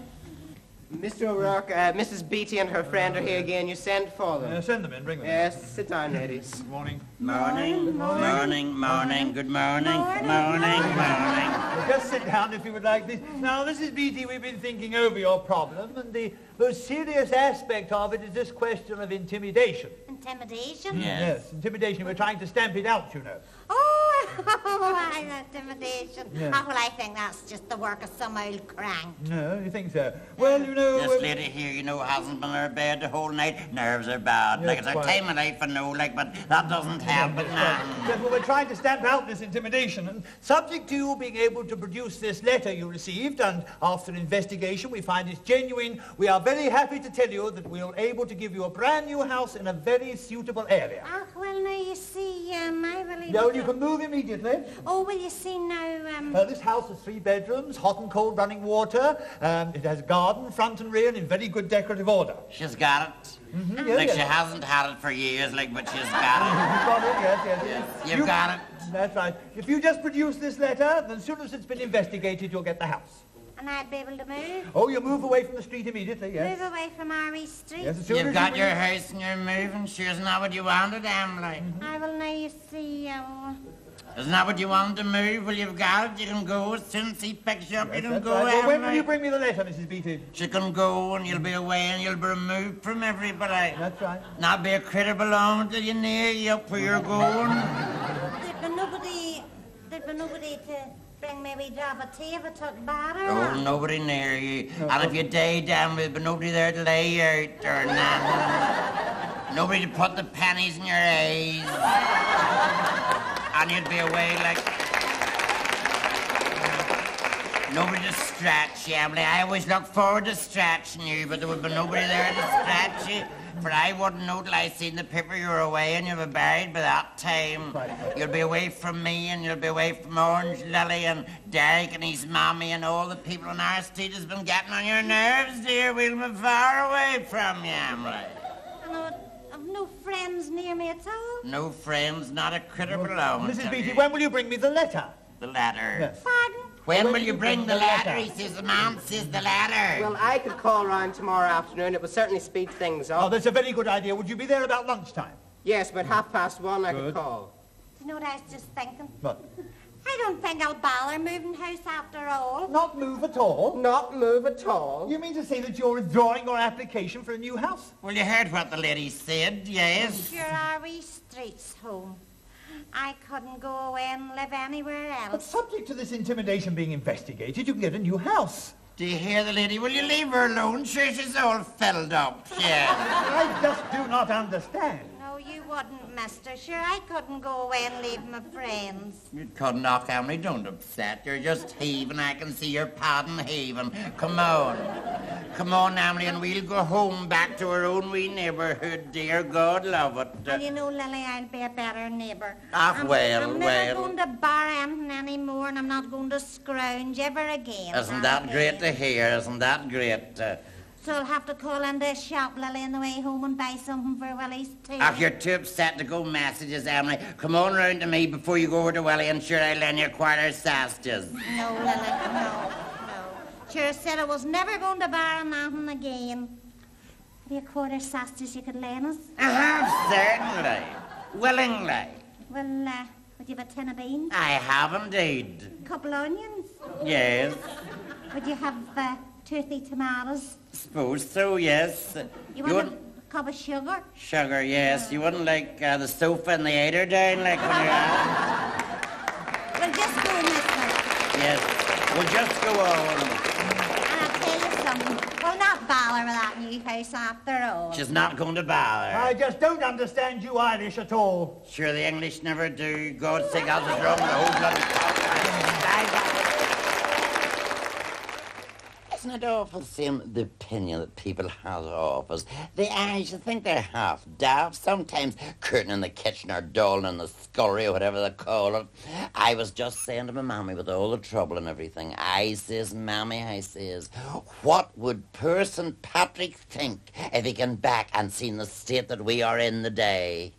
Mr. O'Rourke, uh, Mrs. Beatty and her friend are here again. You send for them. Uh, send them in, bring them Yes, sit down, ladies. Good Morning. Morning, morning, morning, good morning, morning, morning. Just sit down if you would like this. Now, Mrs. Beatty, we've been thinking over your problem, and the most serious aspect of it is this question of intimidation. Intimidation? Yes. intimidation. We're trying to stamp it out, you know. Oh, I intimidation. Yeah. Oh, well, I think that's just the work of some old crank. No, you think so? Well, you know... This lady here, you know, hasn't been in her bed the whole night. Nerves are bad. Yes, like, it's her quite. time of life, I know, like, but that doesn't help it now. Yes, well, we're trying to stamp out this intimidation, and subject to you being able to produce this letter you received, and after investigation we find it's genuine, we are very happy to tell you that we are able to give you a brand new house in a very suitable area. Ah, well, now, you see, um, I believe... Now, you can move immediately immediately. Oh, well, you see now, um... Uh, this house has three bedrooms, hot and cold running water. Um, it has a garden, front and rear, and in very good decorative order. She's got it. Mm-hmm, yeah, like yeah. she hasn't had it for years, like, but she's got it. You've got it, yes, yes, yes. You've You- got it. That's right. If you just produce this letter, then as soon as it's been investigated, you'll get the house. And I'd be able to move. Oh, you move away from the street immediately, yes. Move away from Ari Street. Yes, as soon You've as got you your house and you're moving. Sure, isn't that what you wanted, Emily? I will now, you see, um... Isn't that what you want to move? Well, you've got it. You can go since he picks you up. you Yes, can go, right. Well, when will you bring me the letter, Mrs. Beatty? She can go and you'll be away and you'll be removed from everybody. That's right. Not be a critter belong till you near you up where you're going. There'd be nobody... There'd be nobody to bring me a drop of tea if I took batter. Oh, nobody near you. And if you die down, there'll be nobody there to lay you out or nothing. Nobody to put the pennies in your eyes. And you'd be away like... Nobody to stretch you, Emily. I always look forward to stretching you, but there would be nobody there to stretch you. For I wouldn't know till I seen the paper you were away and you were buried by that time. You'll be away from me and you'll be away from Orange Lily and Derek and his mommy and all the people in our street has been getting on your nerves, dear. We'll be far away from you, Emily. I've oh, no friends near me at all. No friends, not a critter belong. Mrs. Beatty, when will you bring me the letter? The letter. Yes. Pardon? When will you bring the letter? He says the man says the letter. Well, I could call round tomorrow afternoon. It would certainly speed things up. Oh, that's a very good idea. Would you be there about lunchtime? Yes, but half past one I could call. Do you know what I was just thinking? What? I don't think I'll bother moving house after all. Not move at all? Not move at all. You mean to say that you're withdrawing your application for a new house? Well, you heard what the lady said, yes? Sure, Ari Street's home. I couldn't go away and live anywhere else. But subject to this intimidation being investigated, you can get a new house. Do you hear the lady? Will you leave her alone? Sure, she's all filled up, yeah. I just do not understand. You wouldn't, mister. Sure, I couldn't go away and leave my friends. You couldn't knock Emily, don't upset. You're just heaving. I can see your padding heaving. Come on. Come on, Emily, and we'll go home back to our own wee neighbourhood, dear. God love it. And you know, Lily, I'll be a better neighbour. Ah, I'm, well, I'm never well. going to bar anything anymore, and I'm not going to scrounge ever again. Isn't that great to hear? Isn't that great? Uh, So I'll have to call into a shop, Lily, on the way home and buy something for Willie's too. if you're too upset to go messages, Emily, come on round to me before you go over to Willie, and sure I'll lend you a quarter sausages. No, Lily, no, no. Sure said I was never going to bar nothing again. Have you a quarter sausages you could lend us? Uh-huh, certainly. Willingly. Well, uh, would you have a tin of beans? I have indeed. A couple onions? Yes. Would you have uh, two or three tomatoes? Suppose so, yes. You You want wouldn't... a cup of sugar? Sugar, yes. You wouldn't like uh, the sofa and the eider down, like when you're out? Well, just go, mister. Yes. Well, just go on. And I'll tell you something. We'll not bother with that new house after all. She's not going to bother. I just don't understand you Irish at all. Sure, the English never do. God's sake, I was wrong the whole bloody time. Isn't it awful seeing the opinion that people have of us? The Irish, I think they're half daft. Sometimes curtain in the kitchen or doll in the scullery or whatever they call it. I was just saying to my mammy with all the trouble and everything, I says, Mammy, I says, what would poor St. Patrick think if he came back and seen the state that we are in the day?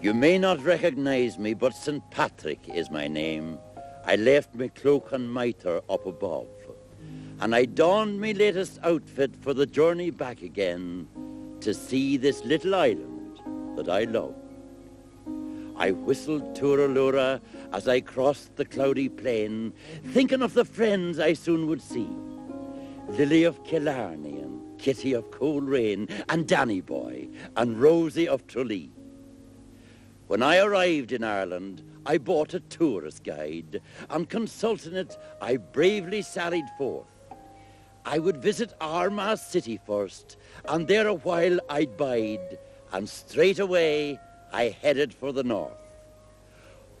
You may not recognize me, but St. Patrick is my name. I left me cloak and mitre up above, and I donned me latest outfit for the journey back again to see this little island that I love. I whistled Turalura as I crossed the cloudy plain, thinking of the friends I soon would see. Lily of Killarney and Kitty of Coleraine and Danny Boy and Rosie of Tralee. When I arrived in Ireland, I bought a tourist guide, and consulting it, I bravely sallied forth. I would visit Armagh city first, and there a while I'd bide, and straight away I headed for the north.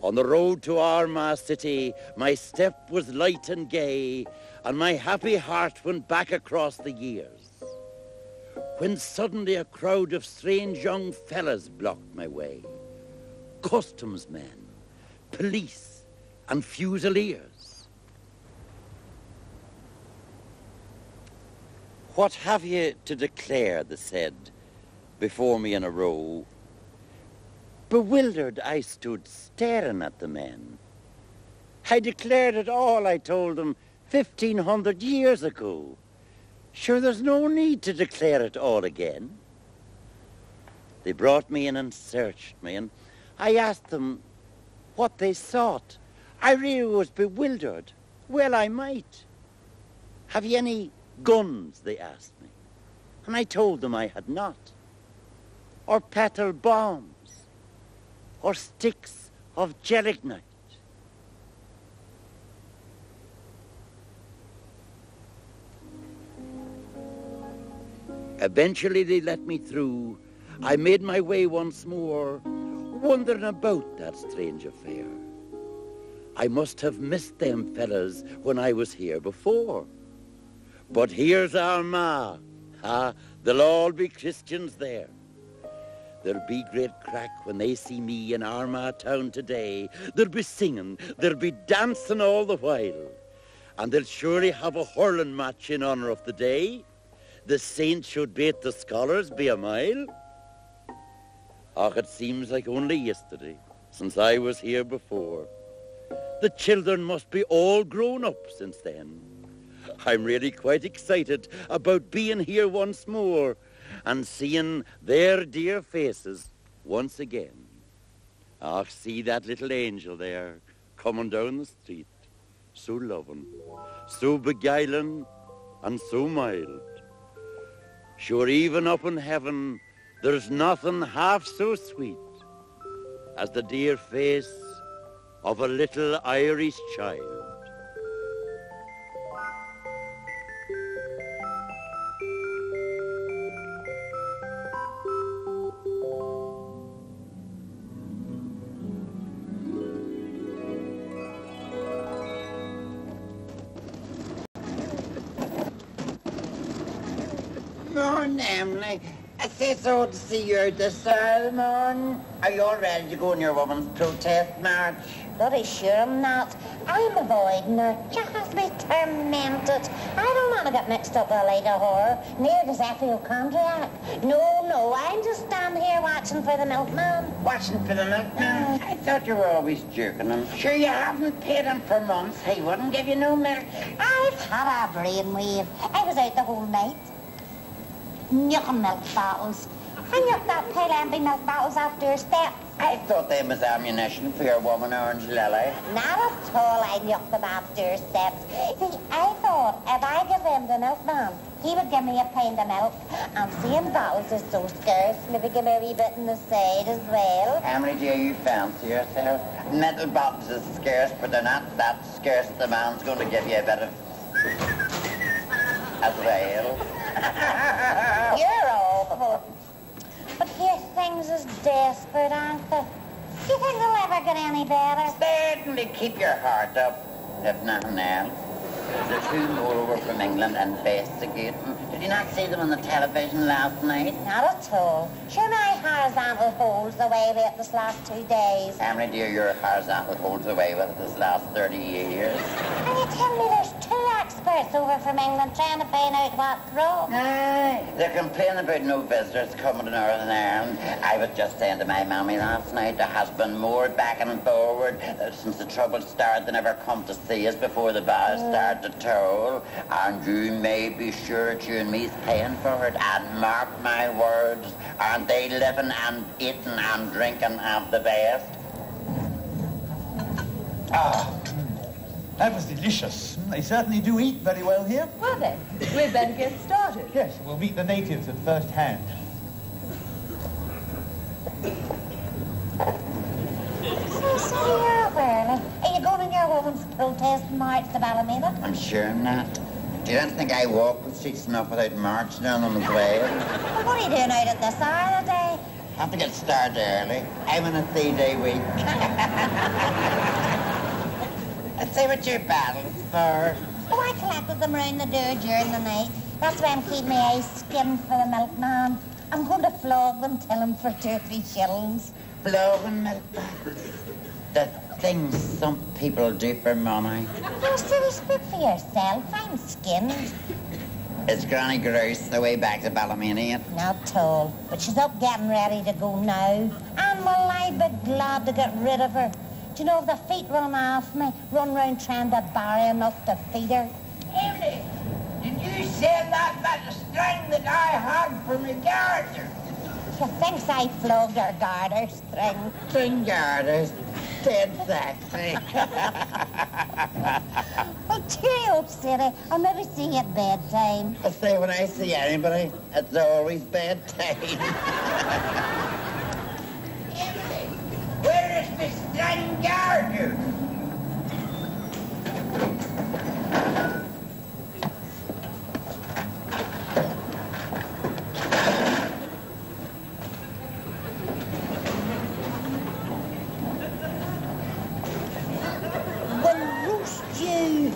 On the road to Armagh city, my step was light and gay, and my happy heart went back across the years. When suddenly a crowd of strange young fellas blocked my way. Customs men, police, and fusiliers. What have ye to declare, they said, before me in a row. Bewildered, I stood staring at the men. I declared it all, I told them, 1500 years ago. Sure, there's no need to declare it all again. They brought me in and searched me, and I asked them what they sought. I really was bewildered. Well, I might. Have you any guns, they asked me. And I told them I had not. Or petrol bombs. Or sticks of gelignite. Eventually they let me through. I made my way once more, wondering about that strange affair. I must have missed them fellas when I was here before. But here's Armagh. Ah, they'll all be Christians there. There'll be great crack when they see me in Armagh town today. They'll be singing, they'll be dancing all the while. And they'll surely have a hurling match in honour of the day. The saints should beat the scholars be a mile. Ah, it seems like only yesterday since I was here before. The children must be all grown up since then. I'm really quite excited about being here once more and seeing their dear faces once again. Ah, see that little angel there coming down the street, so loving, so beguiling, and so mild. Sure, even up in heaven, there's nothing half so sweet as the dear face of a little Irish child. Say so to see you out this morning. Are you all ready to go on your woman's protest march? Bloody sure I'm not. I'm avoiding her. She has me tormented. I don't want to get mixed up with a lady horror. Near does Effie O'Condriac. No, no, I'm just standing here watching for the milkman. Watching for the milkman? Mm. I thought you were always jerking him. Sure you haven't paid him for months. He wouldn't give you no milk. I've had a brainwave. I was out the whole night. Yucking milk bottles. I yucked that pale empty milk bottles off your step. I thought they was ammunition for your woman, Orange Lily. Not at all. I yucked them off your steps. See, I thought if I give him the milk milkman, he would give me a pint of milk. And seeing bottles is so scarce, maybe give me a wee bit in the side as well. How many do you fancy yourself. Metal bottles is scarce, but they're not that scarce. The man's going to give you a bit of... as well. You're awful. But here things is desperate, aren't they? Do you think they'll ever get any better? Certainly keep your heart up, if nothing else. There's two more over from England investigating. Did you not see them on the television last night? Not at all. Sure, my horizontal holds the way with it this last two days. Emily, dear, your horizontal holds away with it this last 30 years. And you tell me there's two experts over from England trying to find out what's wrong? Aye, they're complaining about no visitors coming to Northern Ireland. I was just saying to my mammy last night, there has been more back and forward uh, since the trouble started. They never come to see us before the bows started to toll. And you may be sure that you and me's paying for it. And mark my words, aren't they living and eating and drinking of the best? Ah, that was delicious. They certainly do eat very well here. Well then, we'd better get started. Yes, we'll meet the natives at first hand. So, so you're up early. Are you going on your woman's protest march to Ballymena? I'm sure I'm not. Do you don't think I walk with sheets enough without marching down on them as well? What are you doing out at this hour of the day? Have to get started early. I'm in a three-day week. Let's see what your battle's for. Oh, I collected them round the door during the night. That's why I'm keeping my eyes skinned for the milkman. I'm going to flog them, tell him for two or three shillings. Flogging milkman. The things some people do for money. Oh, silly, speak for yourself. I'm skinned. Is Granny Grouse the way back to Ballymena? Not tall, but she's up getting ready to go now. And will I be glad to get rid of her? Do you know if the feet run off me, run round trying to bury enough to feed her? Emily, did you sell that about the string that I had from my garter? She thinks I flogged her garter string. String garters? Sexy. well, cheerio, City. I'll never see you at bedtime. I say when I see anybody, it's always bedtime. Emily, where is the string garter? Well, roast you.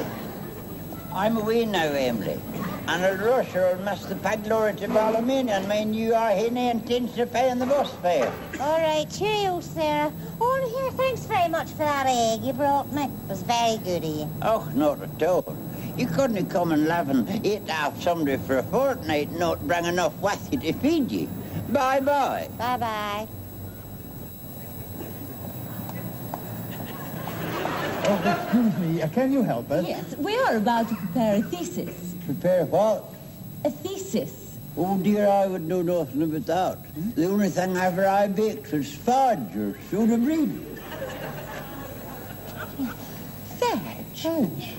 I'm away now, Emily. And I'll I'll miss the Padlora to Ballymena and my you are here intention of paying the bus fare. All right, cheerio, Sarah. Oh, and here, thanks very much for that egg you brought me. It was very good of you. Oh, not at all. You couldn't have come and live and eat off somebody for a fortnight and not bring enough with you to feed you. Bye-bye. Bye-bye. Oh, excuse me, can you help us? Yes, we are about to prepare a thesis. Prepare what? A thesis. Oh dear, I would know nothing about that. The only thing ever I baked was fudge or soda bread. Fudge.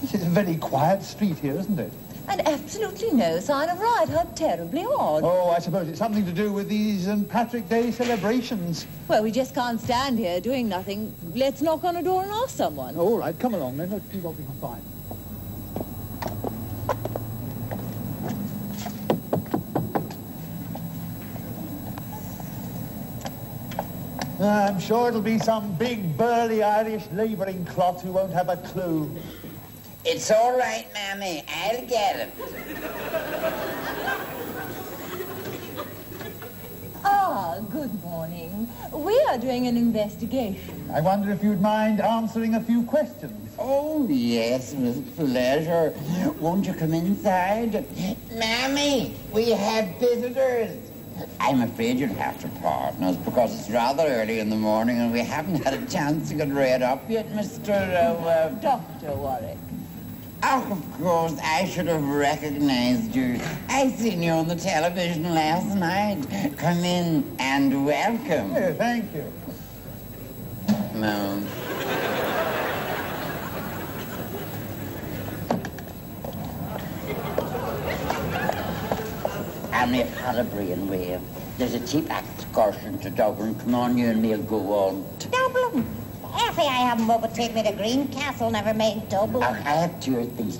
This is a very quiet street here, isn't it? And absolutely no sign of riot. How terribly odd. Oh, I suppose it's something to do with these St. Patrick Day celebrations. Well, we just can't stand here doing nothing. Let's knock on a door and ask someone. All right, come along then. Let's see what we can find. I'm sure it'll be some big, burly Irish labouring clot who won't have a clue. It's all right, Mammy. I'll get him. Ah, good morning. We are doing an investigation. I wonder if you'd mind answering a few questions. Oh, yes, with pleasure. Won't you come inside? Mammy, we have visitors. I'm afraid you'll have to pardon us because it's rather early in the morning and we haven't had a chance to get read up yet, Mr. Uh, uh, Dr. Warwick. Oh, of course, I should have recognized you. I seen you on the television last night. Come in and welcome. Yeah, thank you. No. And we've had a brainwave. There's a cheap excursion to Dublin. Come on, you and me'll go on. to Dublin? Effie, I haven't what would take me to Green Castle, never made Dublin. I'll have two or three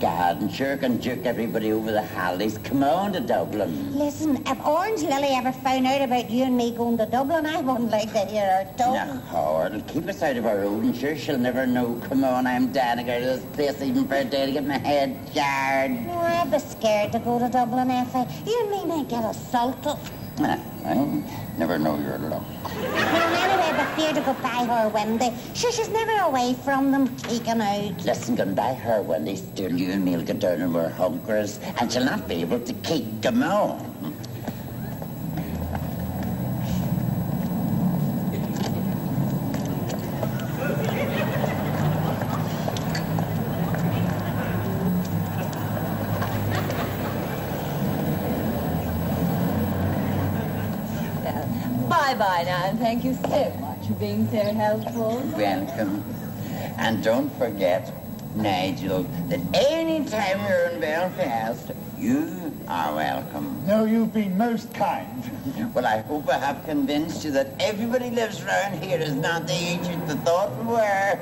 God, and sure can juke everybody over the holidays. Come on to Dublin. Listen, if Orange Lily ever found out about you and me going to Dublin, I wouldn't like to hear her talk. No, it'll keep us out of our and sure she'll never know. Come on, I'm down to go to this place even for a day to get my head jarred. No, I'd be scared to go to Dublin, Effie. You and me might get assaulted. I never know your luck. Well, anyway, ever fear to go by her Wendy. Sure, she's never away from them, kicking out. Listen, going by her when they still you and me'll get down and we're hunkers, and she'll not be able to keep them on. Bye-bye now, and thank you so much for being so helpful. Welcome. And don't forget, Nigel, that any time you're in Belfast, you are welcome. No, you've been most kind. Well, I hope I have convinced you that everybody lives round here is not the agent the thought we were.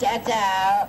Ta-ta.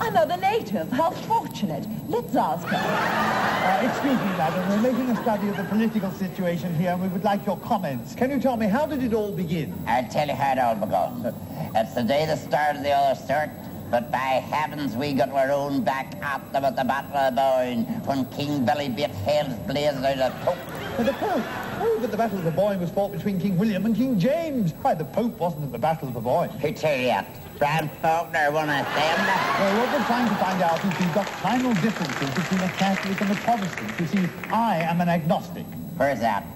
Another native. How fortunate. Let's ask her. Uh, excuse me, madam. We're making a study of the political situation here, and we would like your comments. Can you tell me, how did it all begin? I'll tell you how it all begun. It's the day the start of the other sort, but by heavens we got our own back at them at the Battle of Boyne when King Billy bit heads blazed out of Pope. Uh, the Pope? Oh, but the Battle of the Boyne was fought between King William and King James. Why, the Pope wasn't at the Battle of the Boyne. Who tell you that? Brian Faulkner, one of them. Well, what we're trying to find out is the doctrinal differences between a Catholic and a Protestant. You see, I am an agnostic. Where's that?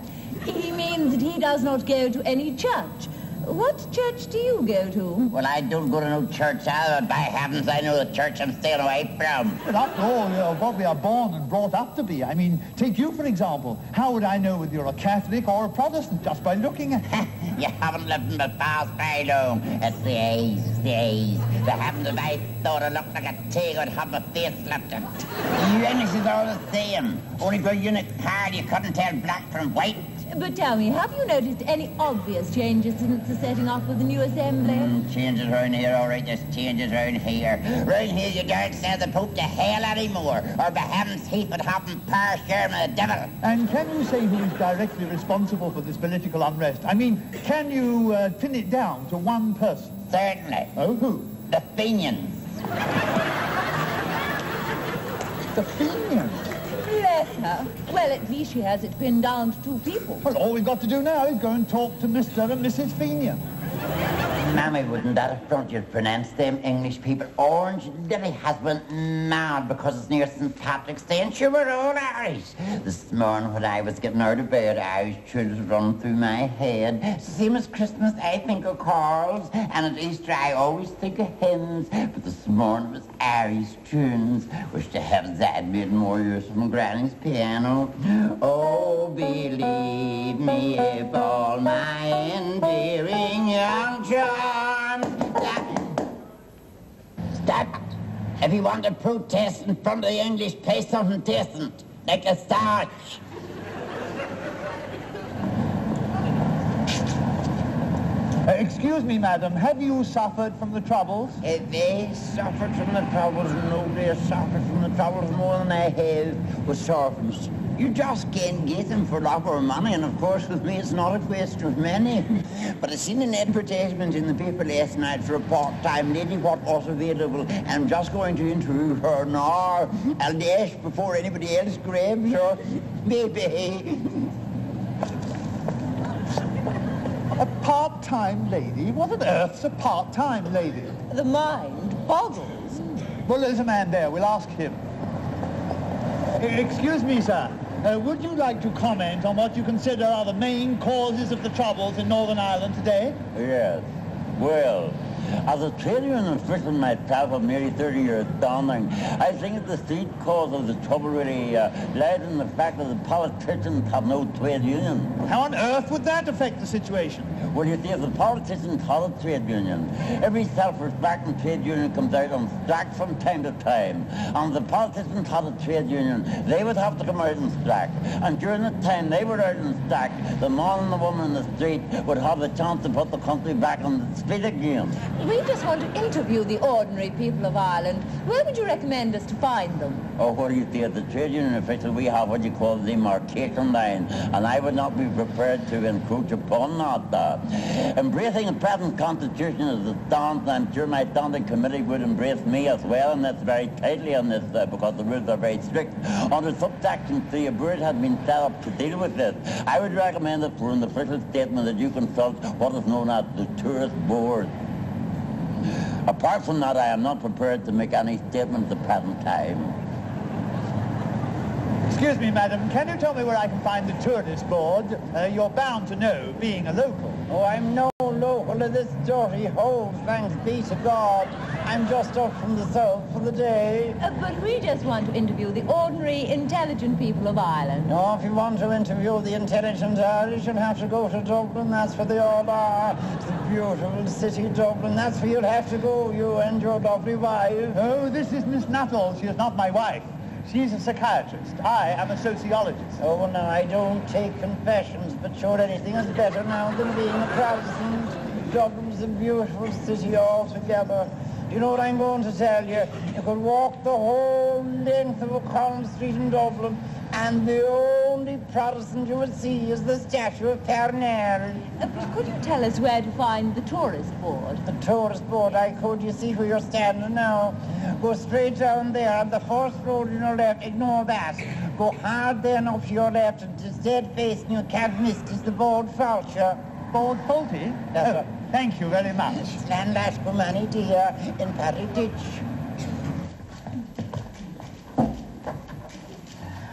He means that he does not go to any church. What church do you go to? Well, I don't go to no church either, but by heavens, I know the church I'm staying away from. But after all, you're what we are born and brought up to be. I mean, take you, for example. How would I know whether you're a Catholic or a Protestant just by looking at you? you haven't lived in the past very long. It's the age, it's the age. The heavens if I thought I looked like a pig, I'd have my face lifted. You English is all the same. Only for unit card, you couldn't tell black from white. But tell me, have you noticed any obvious changes since the setting up of the new assembly? Mm, changes around here, all right, there's changes around here. Round here, you daren't send the Pope to hell anymore, or by heaven's heath would happen parish chairman the devil. And can you say who is directly responsible for this political unrest? I mean, can you uh, pin it down to one person? Certainly. Oh, who? The Fenians. The Fenians? Bless. Well, at least she has it pinned down to two people. Well, all we've got to do now is go and talk to Mr. and Mrs. Fenian. Mammy, wouldn't that affront you pronounce them English people orange? Lily has went mad because it's near St. Patrick's Day and sure we're all Irish. This morning when I was getting out of bed, Irish tunes run through my head. Same as Christmas, I think of carols, and at Easter I always think of hymns. But this morning was Irish tunes. Wish to heavens I'd made more use from Granny's piano. Oh, believe me, if all my endearing young charms. Stop. If you want to protest in front of the English, play something decent, like a starch. Uh, excuse me, madam, have you suffered from the troubles? If they suffered from the troubles, nobody has suffered from the troubles more than I have with servants. You just can't get them for love or money, and of course with me it's not a question of money. But I seen an advertisement in the paper last night for a part-time lady what was available, and I'm just going to interview her now. I'll dash before anybody else grabs her. Maybe. A part-time lady? What on earth's a part-time lady? The mind boggles. Well, there's a man there. We'll ask him. Excuse me, sir. Uh, would you like to comment on what you consider are the main causes of the troubles in Northern Ireland today? Yes. Well, as a trade union official myself of nearly 30 years standing, I think the street cause of the trouble really uh, lies in the fact that the politicians have no trade union. How on earth would that affect the situation? Well, you see, if the politicians had a trade union, every self-respecting trade union comes out on strike from time to time. And if the politicians had a trade union, they would have to come out and strike. And during the time they were out on strike, the man and the woman in the street would have the chance to put the country back on the street again. We just want to interview the ordinary people of Ireland. Where would you recommend us to find them? Oh, what do you see? As a trade union official, we have what you call the demarcation line, and I would not be prepared to encroach upon that. Uh, embracing the present constitution as it and I'm sure my standing committee would embrace me as well, and that's very tightly on this, uh, because the rules are very strict. Under subsection 3, a board has been set up to deal with this. I would recommend that for an official statement that you consult what is known as the tourist board. Apart from that, I am not prepared to make any statement at the present time. Excuse me, madam, can you tell me where I can find the tourist board? Uh, you're bound to know, being a local. Oh, I'm no local of this dirty hole, thanks be to God. I'm just off from the south for the day. Uh, but we just want to interview the ordinary, intelligent people of Ireland. No, if you want to interview the intelligent Irish, you'll have to go to Dublin. That's where they all are. The beautiful city, Dublin. That's where you'll have to go, you and your lovely wife. Oh, this is Miss Nuttall. She is not my wife. She's a psychiatrist. I am a sociologist. Oh, no, I don't take confessions, but sure anything is better now than being a Protestant. Dublin's a beautiful city altogether. Do you know what I'm going to tell you? You could walk the whole length of O'Connell Street in Dublin, and the only Protestant you would see is the statue of Parnell. Uh, but could you tell us where to find the tourist board? The tourist board, I could. You see where you're standing now? Go straight down there on the first road on your left. Ignore that. Go hard then to your left and dead facing you can't miss is the Bord Fáilte. Bord Fáilte? That's Oh. Thank you very much. Stand Lashko Manny dear in Paddy Ditch.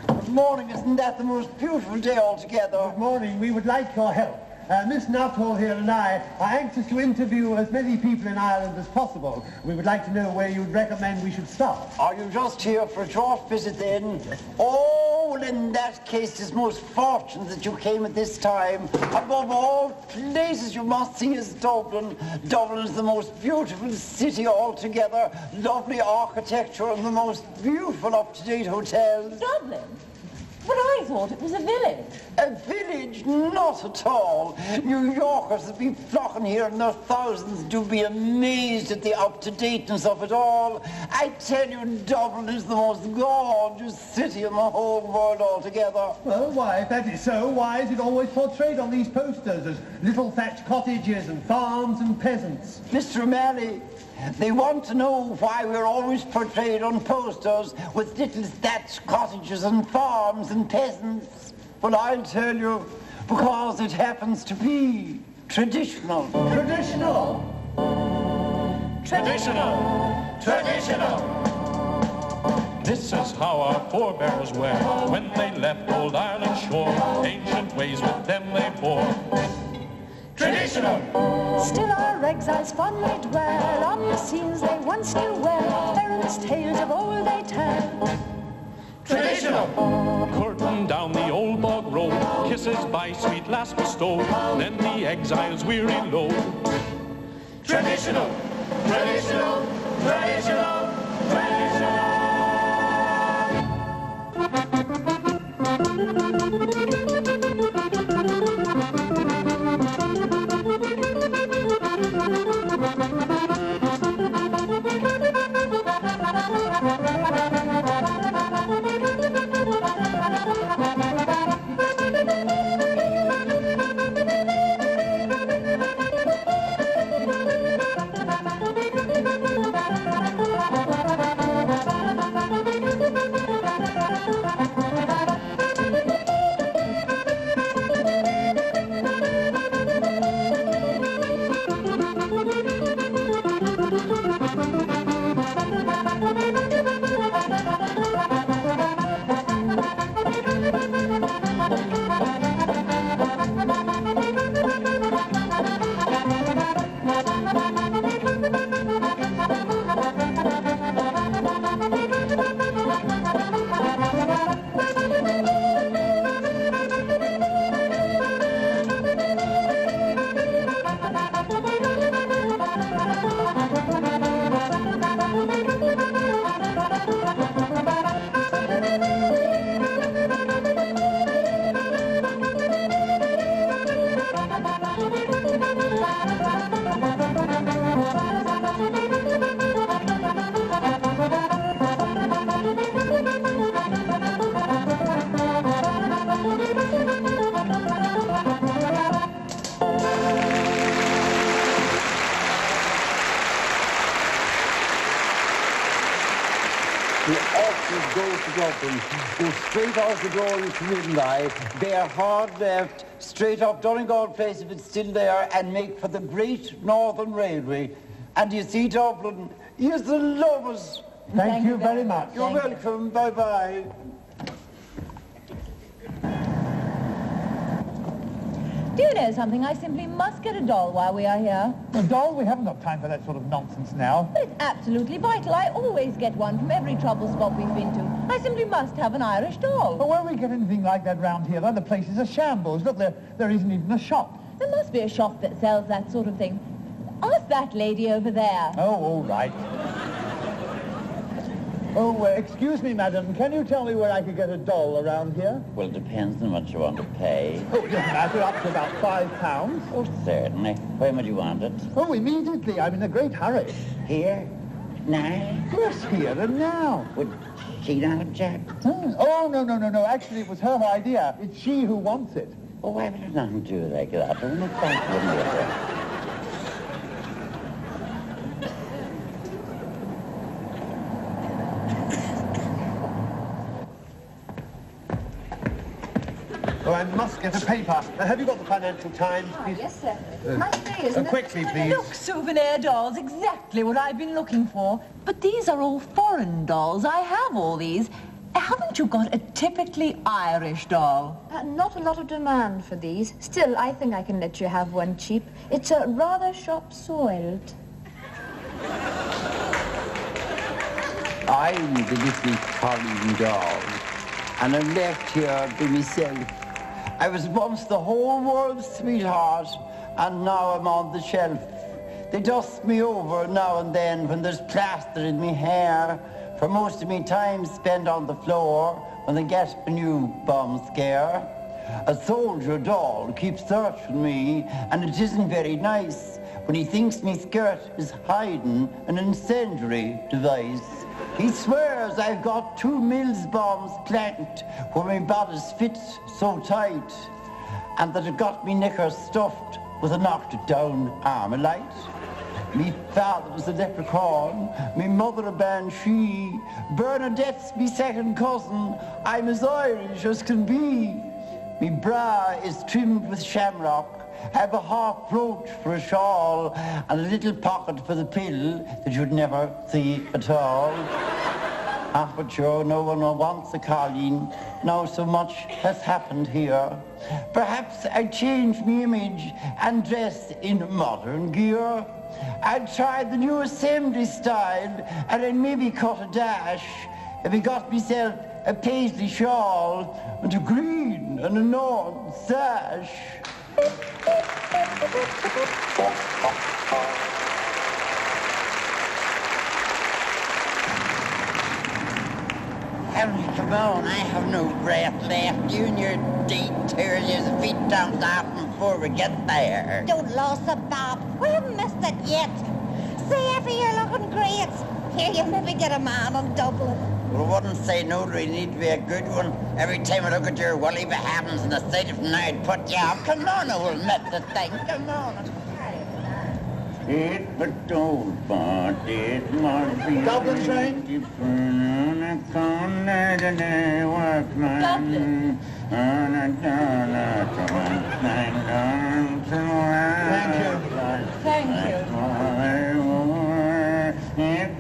Good morning, isn't that the most beautiful day altogether? Good morning. We would like your help. Uh, Miss Nuttall here and I are anxious to interview as many people in Ireland as possible. We would like to know where you'd recommend we should stop. Are you just here for a short visit then? Oh, well, in that case, it's most fortunate that you came at this time. Above all places you must see is Dublin. Dublin is the most beautiful city altogether. Lovely architecture and the most beautiful up-to-date hotels. Dublin? But I thought it was a village. A village? Not at all. New Yorkers would be flocking here in their thousands to be amazed at the up-to-dateness of it all. I tell you, Dublin is the most gorgeous city in the whole world altogether. Well, why, if that is so, why is it always portrayed on these posters as little thatched cottages and farms and peasants? Mr. O'Malley, they want to know why we're always portrayed on posters with little thatched cottages and farms and peasants. Well, I'll tell you, because it happens to be traditional. Traditional? Traditional! Traditional! This is how our forebears were when they left old Ireland's shore. Ancient ways with them they bore. Traditional! Still our exiles fondly dwell on the scenes they once knew well. Parents' tales of old they tell. Traditional! Curtain down the old bog road, kisses by sweet lass bestowed, then the exiles weary load. Traditional! Traditional! Traditional! The the into Midnight, bear hard left, straight up Donegal Place if it's still there, and make for the Great Northern Railway. And you see Dublin, here's the lovers. Thank, you very much. You're welcome, bye-bye. Do you know something? I simply must get a doll while we are here. A doll? We haven't got time for that sort of nonsense now. It's absolutely vital. I always get one from every trouble spot we've been to. I simply must have an Irish doll. But where we get anything like that round here? The other places are shambles. Look, there, there isn't even a shop. There must be a shop that sells that sort of thing. Ask that lady over there. Oh, all right. Oh, uh, excuse me, madam. Can you tell me where I could get a doll around here? Well, it depends on what you want to pay. Oh, it doesn't matter. Up to about five pounds. Oh, certainly. When would you want it? Oh, immediately. I'm in a great hurry. Here? now? Yes, here and now. Would she not object? Hmm. Oh, no, no, no, no. Actually, it was her idea. It's she who wants it. Oh, why would it not do it like that? I wouldn't wouldn't I must get a paper. Uh, have you got the Financial Times, please? Yes, sir. Uh, Nice day, isn't uh, it? quickly, please. Look, souvenir dolls, exactly what I've been looking for. But these are all foreign dolls. I have all these. Haven't you got a typically Irish doll? Uh, not a lot of demand for these. Still, I think I can let you have one cheap. It's a rather shop-soiled. I'm the little foreign doll, and I'm left here by myself. I was once the whole world's sweetheart, and now I'm on the shelf. They dust me over now and then when there's plaster in me hair, for most of me time spent on the floor when they get a new bomb scare. A soldier doll keeps searching me, and it isn't very nice when he thinks me skirt is hiding an incendiary device. He swears I've got two Mills bombs planted where my bodice fits so tight, and that it got me knickers stuffed with a knocked down Armalite. Me father was a leprechaun, me mother a banshee, Bernadette's me second cousin, I'm as Irish as can be. Me bra is trimmed with shamrock, have a half brooch for a shawl, and a little pocket for the pill that you'd never see at all. Ah, but no one wants a Colleen. Now so much has happened here. Perhaps I change my image and dress in modern gear. I'd try the new assembly style and I'd maybe cut a dash if I got myself a paisley shawl and a green and a lawn sash. Come on, I have no breath left. You and your detour, your feet don't off before we get there. Don't lose it, Bob. We haven't missed it yet. See, Effie, you're looking great. Here, you maybe get a man in Dublin. Well, I wouldn't say no, do you need to be a good one? Every time I look at your woolly behavings and the sight of I'd put you off. Come on, old nut the thing, come on. It but don't but it must be Dublin train? on a corner today, workman. Dublin. On a dollar to one nine down to Thank you. Thank you.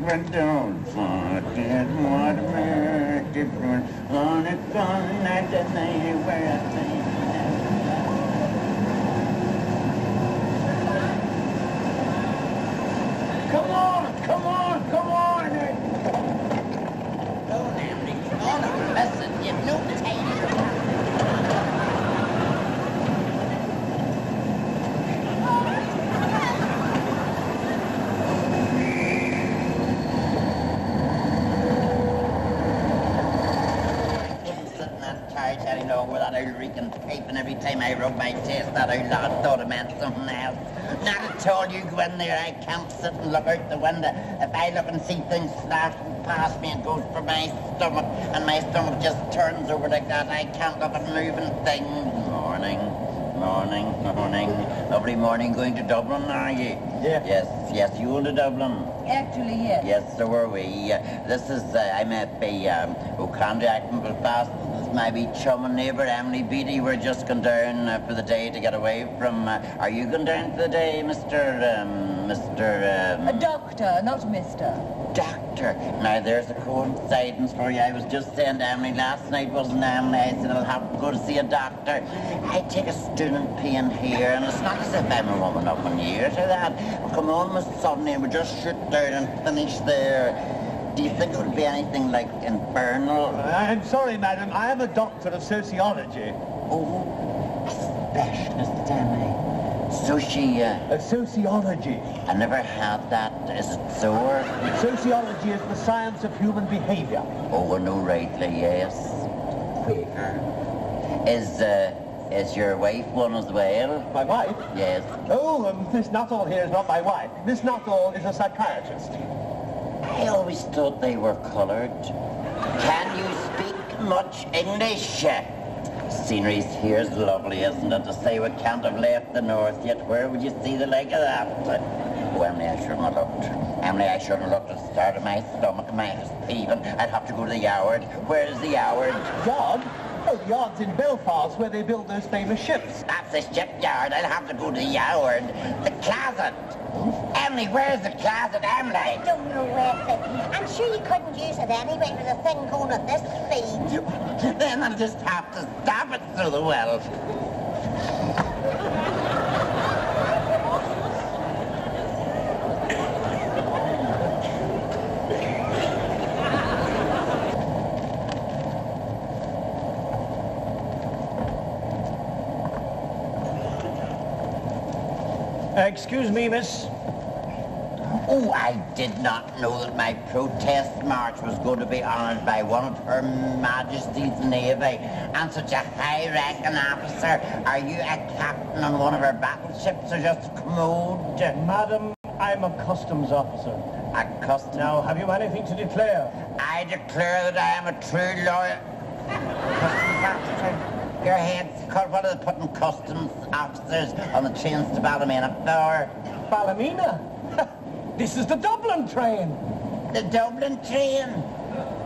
Don't but it must be different on a corner today, workman. Come on, come on, come on! Go on, Emily, come on, listen, you've no time. Couldn't sit in that carriage any longer without old reeking piping every time I rub my chest. That old lad thought it meant something else. Not at all. You go in there, I can't sit and look out the window. If I look and see things flashing past me, it goes for my stomach, and my stomach just turns over like that. I can't look at moving things. Morning, morning, morning. Every morning going to Dublin, are you? Yeah. Yes, yes, you to Dublin. Actually, yes. Yes, so are we. Uh, this is, uh, I met by um, O'Condrack from Belfast. This is my wee chum and neighbour, Emily Beattie. We're just going down uh, for the day to get away from... Uh, are you going down for the day, Mr... Um, Mr... Um, A doctor, not mister. doctor. Now, there's a coincidence for you. I was just saying to Emily last night, wasn't Emily? I said, I'll have to go to see a doctor. I take a student pain here, and it's not as if I'm a woman up in years or that. I'll come on, with suddenly and we just shoot down and finish there. Do you think it would be anything like infernal? I'm sorry, madam. I am a doctor of sociology. Oh, a specialist, Emily. So she, uh, Uh, sociology. I never had that. Is it sore? Sociology is the science of human behavior. Oh, I know rightly, yes. Quaker. Is, uh, is your wife one as well? My wife? Yes. Oh, um, Miss Nuttall here is not my wife. Miss Nuttall is a psychiatrist. I always thought they were coloured. Can you speak much English? Scenery's here's lovely, isn't it? To say we can't have left the north yet. Where would you see the like of that? Oh, Emily, I shouldn't have looked. Emily, I shouldn't have looked at the start of my stomach. My is. I'd have to go to the yard. Where's the yard? Yard? Oh, the yard's in Belfast where they build those famous ships. That's the shipyard. I'd have to go to the yard. The closet. Emily, where's the closet, Emily? I don't know where it I'm sure you couldn't use it anyway with a thing going at this speed. then I'll just have to stab it through the well. Excuse me, miss. Oh, I did not know that my protest march was going to be honoured by one of Her Majesty's Navy and such a high-ranking officer. Are you a captain on one of her battleships or just a commode? Madam, I'm a customs officer. A customs... Now, have you anything to declare? I declare that I am a true loyal... Your head's cut. What are they putting customs officers on the trains to Ballymena for? Ballymena? this is the Dublin train. The Dublin train?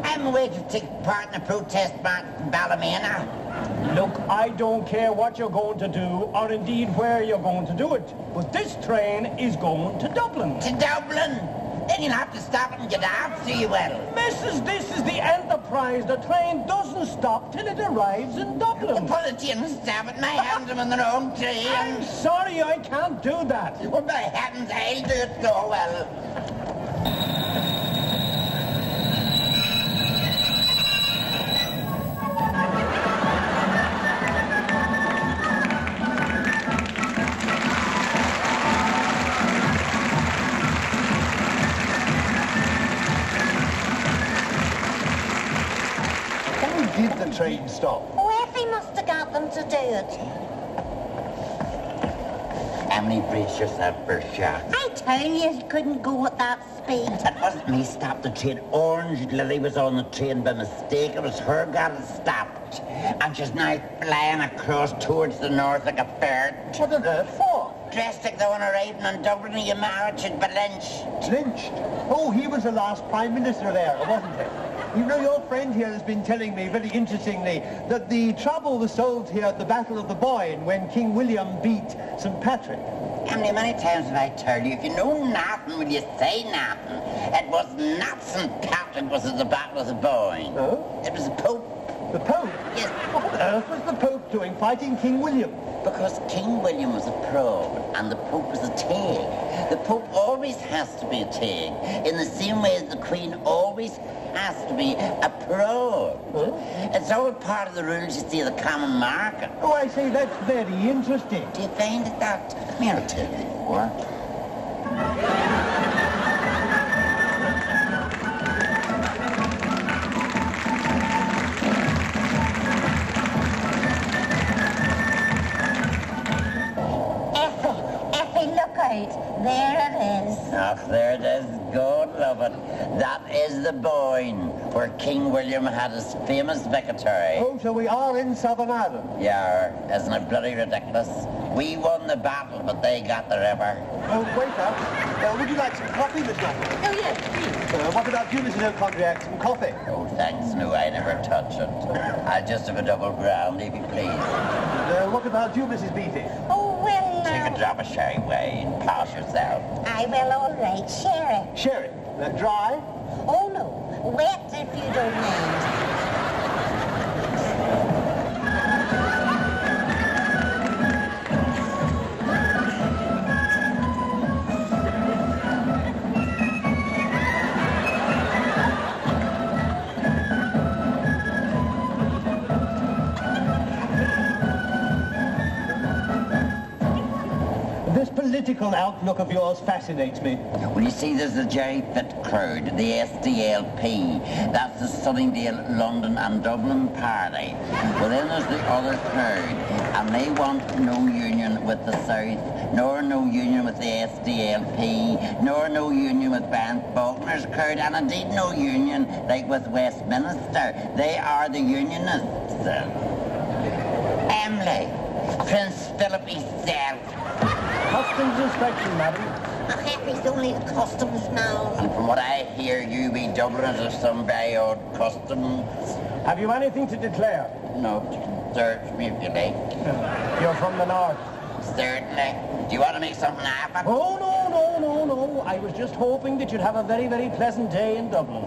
I'm away to take part in the protest march in Ballymena. Look, I don't care what you're going to do, or indeed where you're going to do it, but this train is going to Dublin. To Dublin? Then you'll have to stop it and get out, so you will. Mrs., this is the Enterprise. The train doesn't stop till it arrives in Dublin. The put it in and stop it. My hands are on the wrong train. I'm sorry, I can't do that. Well, by heavens, I'll do it so well. Stop? Oh, Effie must have got them to do it. Emily, brace yourself for a shock. I tell you, he couldn't go at that speed. It wasn't me stopped the train. Orange Lily was on the train by mistake. It was her got it stopped. And she's now flying across towards the north like a bird. What on earth for? Dressed like the one arriving in Dublin, you married should be lynched. Lynched? Oh, he was the last Prime Minister there, wasn't he? You know, your friend here has been telling me, very interestingly, that the trouble was solved here at the Battle of the Boyne when King William beat St. Patrick. Emily, many times have I told you, if you know nothing, will you say nothing? It was not St. Patrick was at the Battle of the Boyne. Oh? It was the Pope. The Pope? Yes. What on earth was the Pope doing fighting King William? Because King William was a probe and the Pope was a tag. The Pope always has to be a tag, in the same way as the Queen always has to be a probe. Hmm? It's all part of the rules, you see, of the common market. Oh, I say, that's very interesting. Do you find it that? Come here, I'll tell you more. Look out. There it is. Ah, there it is. God love it. That is the Boyne, where King William had his famous victory. Oh, so we are in Southern Ireland. Yeah, isn't it bloody ridiculous? We won the battle, but they got the river. Oh, wait up. Uh, would you like some coffee, Miss Knopfler? Oh, yes, please. Uh, what about you, Mrs. O'Condriac? Some coffee? Oh, thanks, no, I never touch it. I'll just have a double brown, if you please. Uh, what about you, Mrs. Beatty? Oh, well, A now. drop of sherry wine, pass yourself. I will, all right. Sherry. Sherry. Uh, dry? Oh, no. Wet if you don't mind. Political outlook of yours fascinates me. Well, you see, there's the Gerry Fitt crowd, the SDLP. That's the Sunningdale, London and Dublin party. Well, then there's the other crowd, and they want no union with the South, nor no union with the SDLP, nor no union with Grant Faulkner's crowd, and indeed no union like with Westminster. They are the unionists. Emily, Prince Philip himself. Customs inspection, madam. Happy's only the customs now. And from what I hear, you be Dubliners of some very old customs. Have you anything to declare? No, search me if you like. You're from the north. Certainly. Do you want to make something happen? Oh, no, no, no, no. I was just hoping that you'd have a very, very pleasant day in Dublin.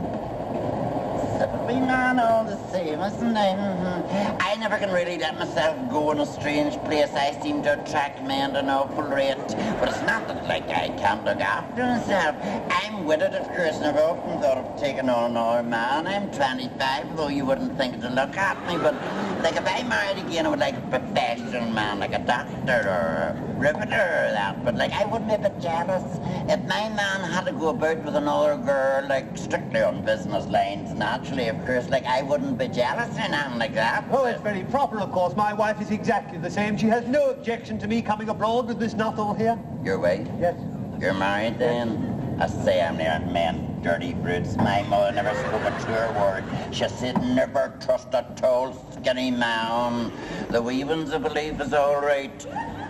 Be man all the same, isn't I? Mhm. I never can really let myself go in a strange place. I seem to attract men at an awful rate. But it's not that like I can't look after myself. I'm widowed, of course, and I've often thought of taking on another man. I'm 25, though you wouldn't think to look at me. But like if I married again, I would like a professional man, like a doctor or a riveter or that. But like I wouldn't be a bit jealous if my man had to go about with another girl, like strictly on business lines, naturally, of course, like I wouldn't be jealous or nothing like that. Oh, it's very proper, of course. My wife is exactly the same. She has no objection to me coming abroad with Miss Nuttall here. Your wife? Yes. You're married then? I say I'm near man, dirty brutes. My mother never spoke a true word. She said never trust a tall, skinny man. The wee ones, I believe, is all right.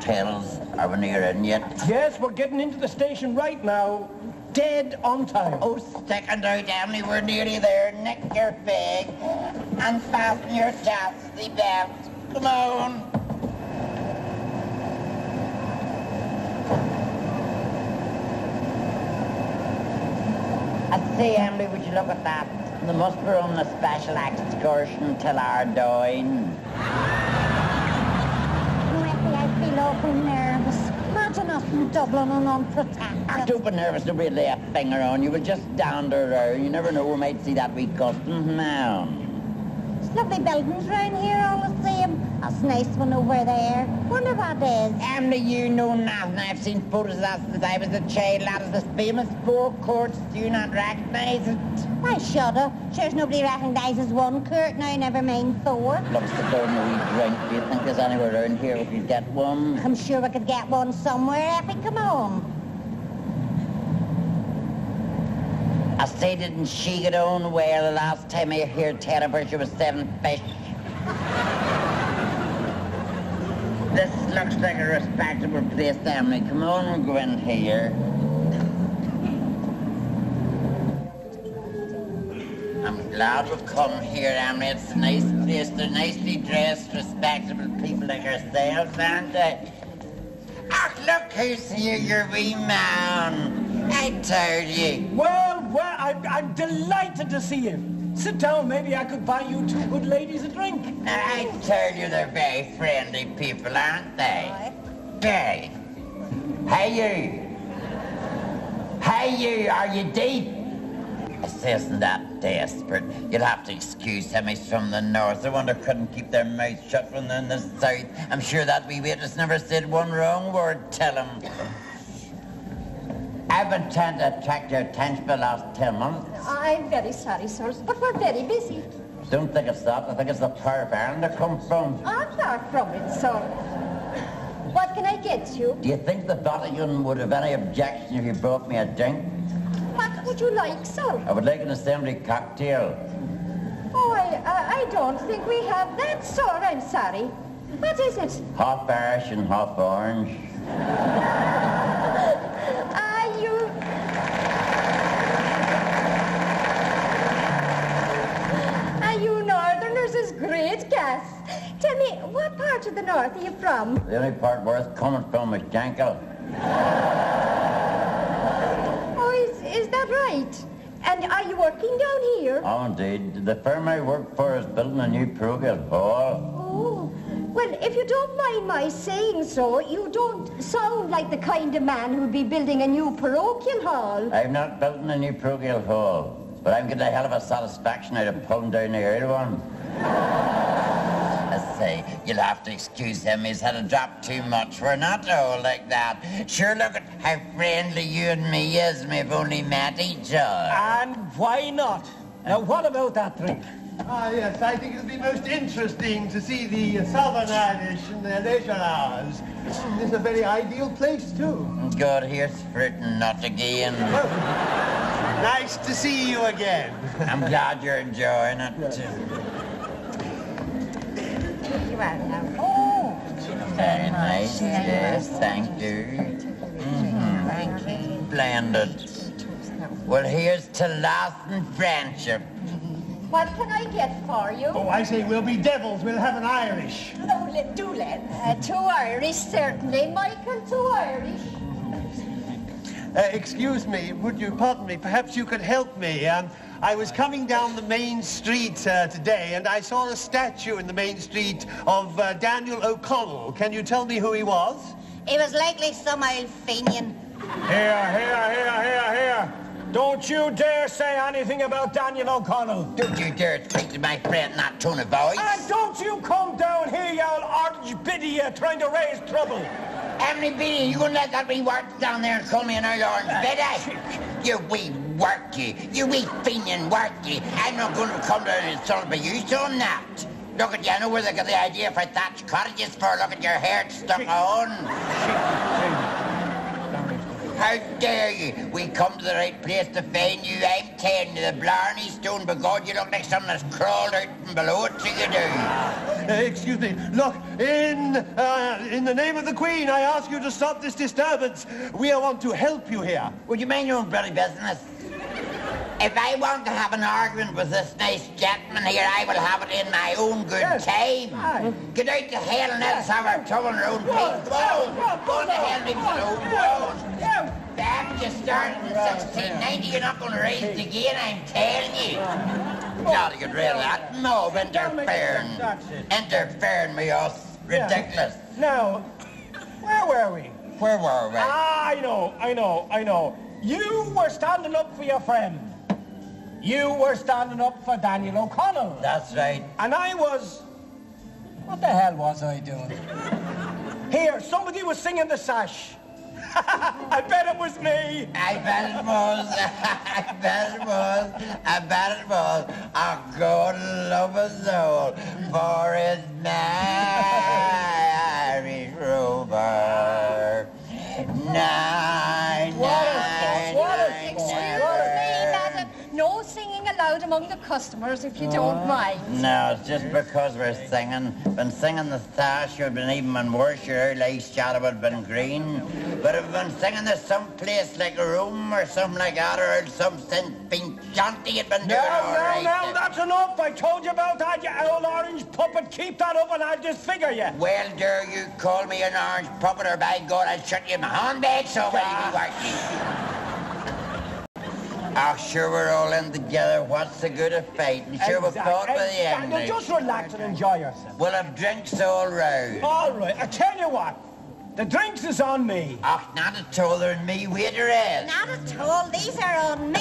Tells, are we near in yet? Yes, we're getting into the station right now. Dead on time. Oh, stick and out, Emily, we're nearly there. Nick your fig and fasten your chastity belt. Come on. Emily, would you look at that? They must be on a special excursion till our doing. I feel awful nervous. Imagine up in Dublin and unprotected. Don't be nervous, nobody lay a finger on you. We'll just dander around. You never know, we might see that wee customs now. There's lovely buildings round here all the same. Nice one over there. Wonder what it is. Emily, you know nothing. I've seen photos of that since I was a child. That is the famous four courts. Do you not recognise it? Why, shudder. Sure nobody recognises one court now, never mind four. Loves to go and a wee drink. Do you think there's anywhere around here we could get one? I'm sure we could get one somewhere, Effie. Come on. I say, didn't she get on well the last time I heard tell of her she was seven fish? This looks like a respectable place, Emily. Come on and go in here. I'm glad we've come here, Emily. It's a nice place. They're nicely dressed, respectable people like ourselves, aren't they? Ah, look who's here, your wee man. I told you. Well, well, I'm, I'm delighted to see you. Sit down, maybe I could buy you two good ladies a drink. I told you they're very friendly people, aren't they? Very. Hey, you. Hey, you, are you deep? This isn't that desperate. You'll have to excuse him. He's from the north. I wonder couldn't keep their mouth shut when they're in the south. I'm sure that wee witness never said one wrong word. Tell him. I've been trying to attract your attention for the last ten months. I'm very sorry, sir, but we're very busy. Don't think it's that. I think it's the power of Ireland I come from. I'm far from it, sir. What can I get you? Do you think the battalion would have any objection if you brought me a drink? What would you like, sir? I would like an assembly cocktail. Oh, I, I, I don't think we have that, sir. I'm sorry. What is it? Half Irish and half orange. Are you... Are you northerners is great gas. Tell me, what part of the north are you from? The only part worth coming from is Jankel. Oh, is, is that right? And are you working down here? Oh, indeed. The firm I work for is building a new parochial hall. Well, if you don't mind my saying so, you don't sound like the kind of man who'd be building a new parochial hall. I'm not building a new parochial hall, but I'm getting a hell of a satisfaction out of pulling down the old one. I say, you'll have to excuse him. He's had a drop too much. We're not all like that. Sure, look at how friendly you and me is. We've only met each other. And why not? Now, what about that drink? Ah, yes, I think it'll be most interesting to see the Southern Irish in their leisure hours. This is a very ideal place, too. God, here's fruit and nut again. Nice to see you again. I'm glad you're enjoying it. You are now. Oh, Very nice, yes, thank you. Mhm. Splendid. Well, here's to lasting friendship. What can I get for you? Oh, I say we'll be devils. We'll have an Irish. Oh, let, do let. Uh, two Irish, certainly. Michael, two Irish. Uh, excuse me, would you pardon me? Perhaps you could help me. Um, I was coming down the main street uh, today and I saw a statue in the main street of uh, Daniel O'Connell. Can you tell me who he was? He was likely some old Fenian. Here, here, here, here, here. Don't you dare say anything about Daniel O'Connell. Don't you dare speak to my friend in that tone of voice. And don't you come down here, you old orange biddy, you trying to raise trouble. Many biddy? You gonna let that wee work down there and call me an old orange biddy? You wee worky. You wee fiending worky. I'm not gonna come down and insult by you, so I'm not. Look at you, I know where they got the idea for thatched cottages for. Look at your hair stuck on. How dare you? We come to the right place to find you. I'm telling you, the Blarney Stone, but God, you look like something that's crawled out from below it, so you do. Uh, excuse me. Look, in uh, in the name of the Queen, I ask you to stop this disturbance. We want to help you here. Would you mind your own bloody business? If I want to have an argument with this nice gentleman here, I will have it in my own good time. Get out to hell and let's have our trouble in our own pace. Go on, go on to hell, big fellow. Go on. Damn, you started in 1690, you're not going to raise it again, I'm telling you. Gotta get rid of that mob interfering. Interfering with us. Ridiculous. Now, where were we? Where were we? Ah, I know, I know, I know. You were standing up for your friend. You were standing up for Daniel O'Connell. That's right. And I was... What the hell was I doing? Here, somebody was singing the sash. I bet it was me. I bet it was. I bet it was. I bet it was. A good love his soul for his Irish rover. Nine, among the customers, if you don't oh. mind. No, it's just because we're singing. Been singing the sash, you'd been even been worse, your early eyes shadow would have been green. But if we've been singing this someplace like a room or something like that, or some St. Vincenti, you'd been doing Now, all now, right. now, that's enough. I told you about that, you old orange puppet. Keep that up and I'll disfigure you. Well, dare you call me an orange puppet, or by God, I'll shut you in my handbag so well you be working. Oh, sure, we're all in together. What's the good of fighting? Sure, we've Exact- fought with the exact- Now, English. just relax and enjoy yourself. We'll have drinks all round. All right, I tell you what. The drinks is on me. Oh, not at all. They're in me waiter is. Not at all. These are on me.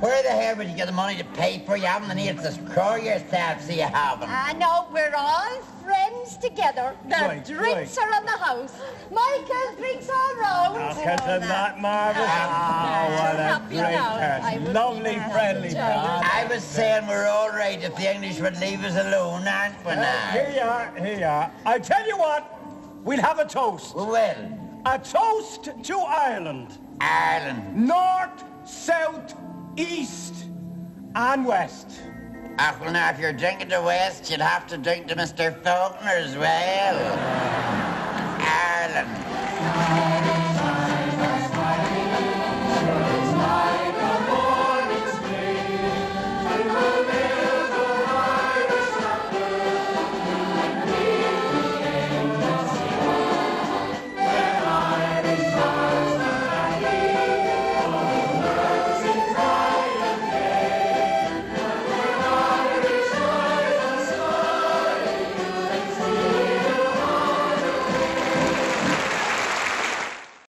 Where the hell would you get the money to pay for? You haven't the need to screw yourself, so you haven't. I know we're all friends together. The Right, drinks are on the house. Michael, drinks all round. Oh, isn't that marvelous? Oh, what a Happy great. I person. would Lovely, friendly Enjoy man. I was saying we're all right if the English would leave us alone, aren't we Uh, now? here you are, here you are. I tell you what, we'll have a toast. We will. A toast to Ireland. Ireland. North, south, east, and west. Well, now, if you're drinking to West, you'd have to drink to Mr. Faulkner as well. Ireland.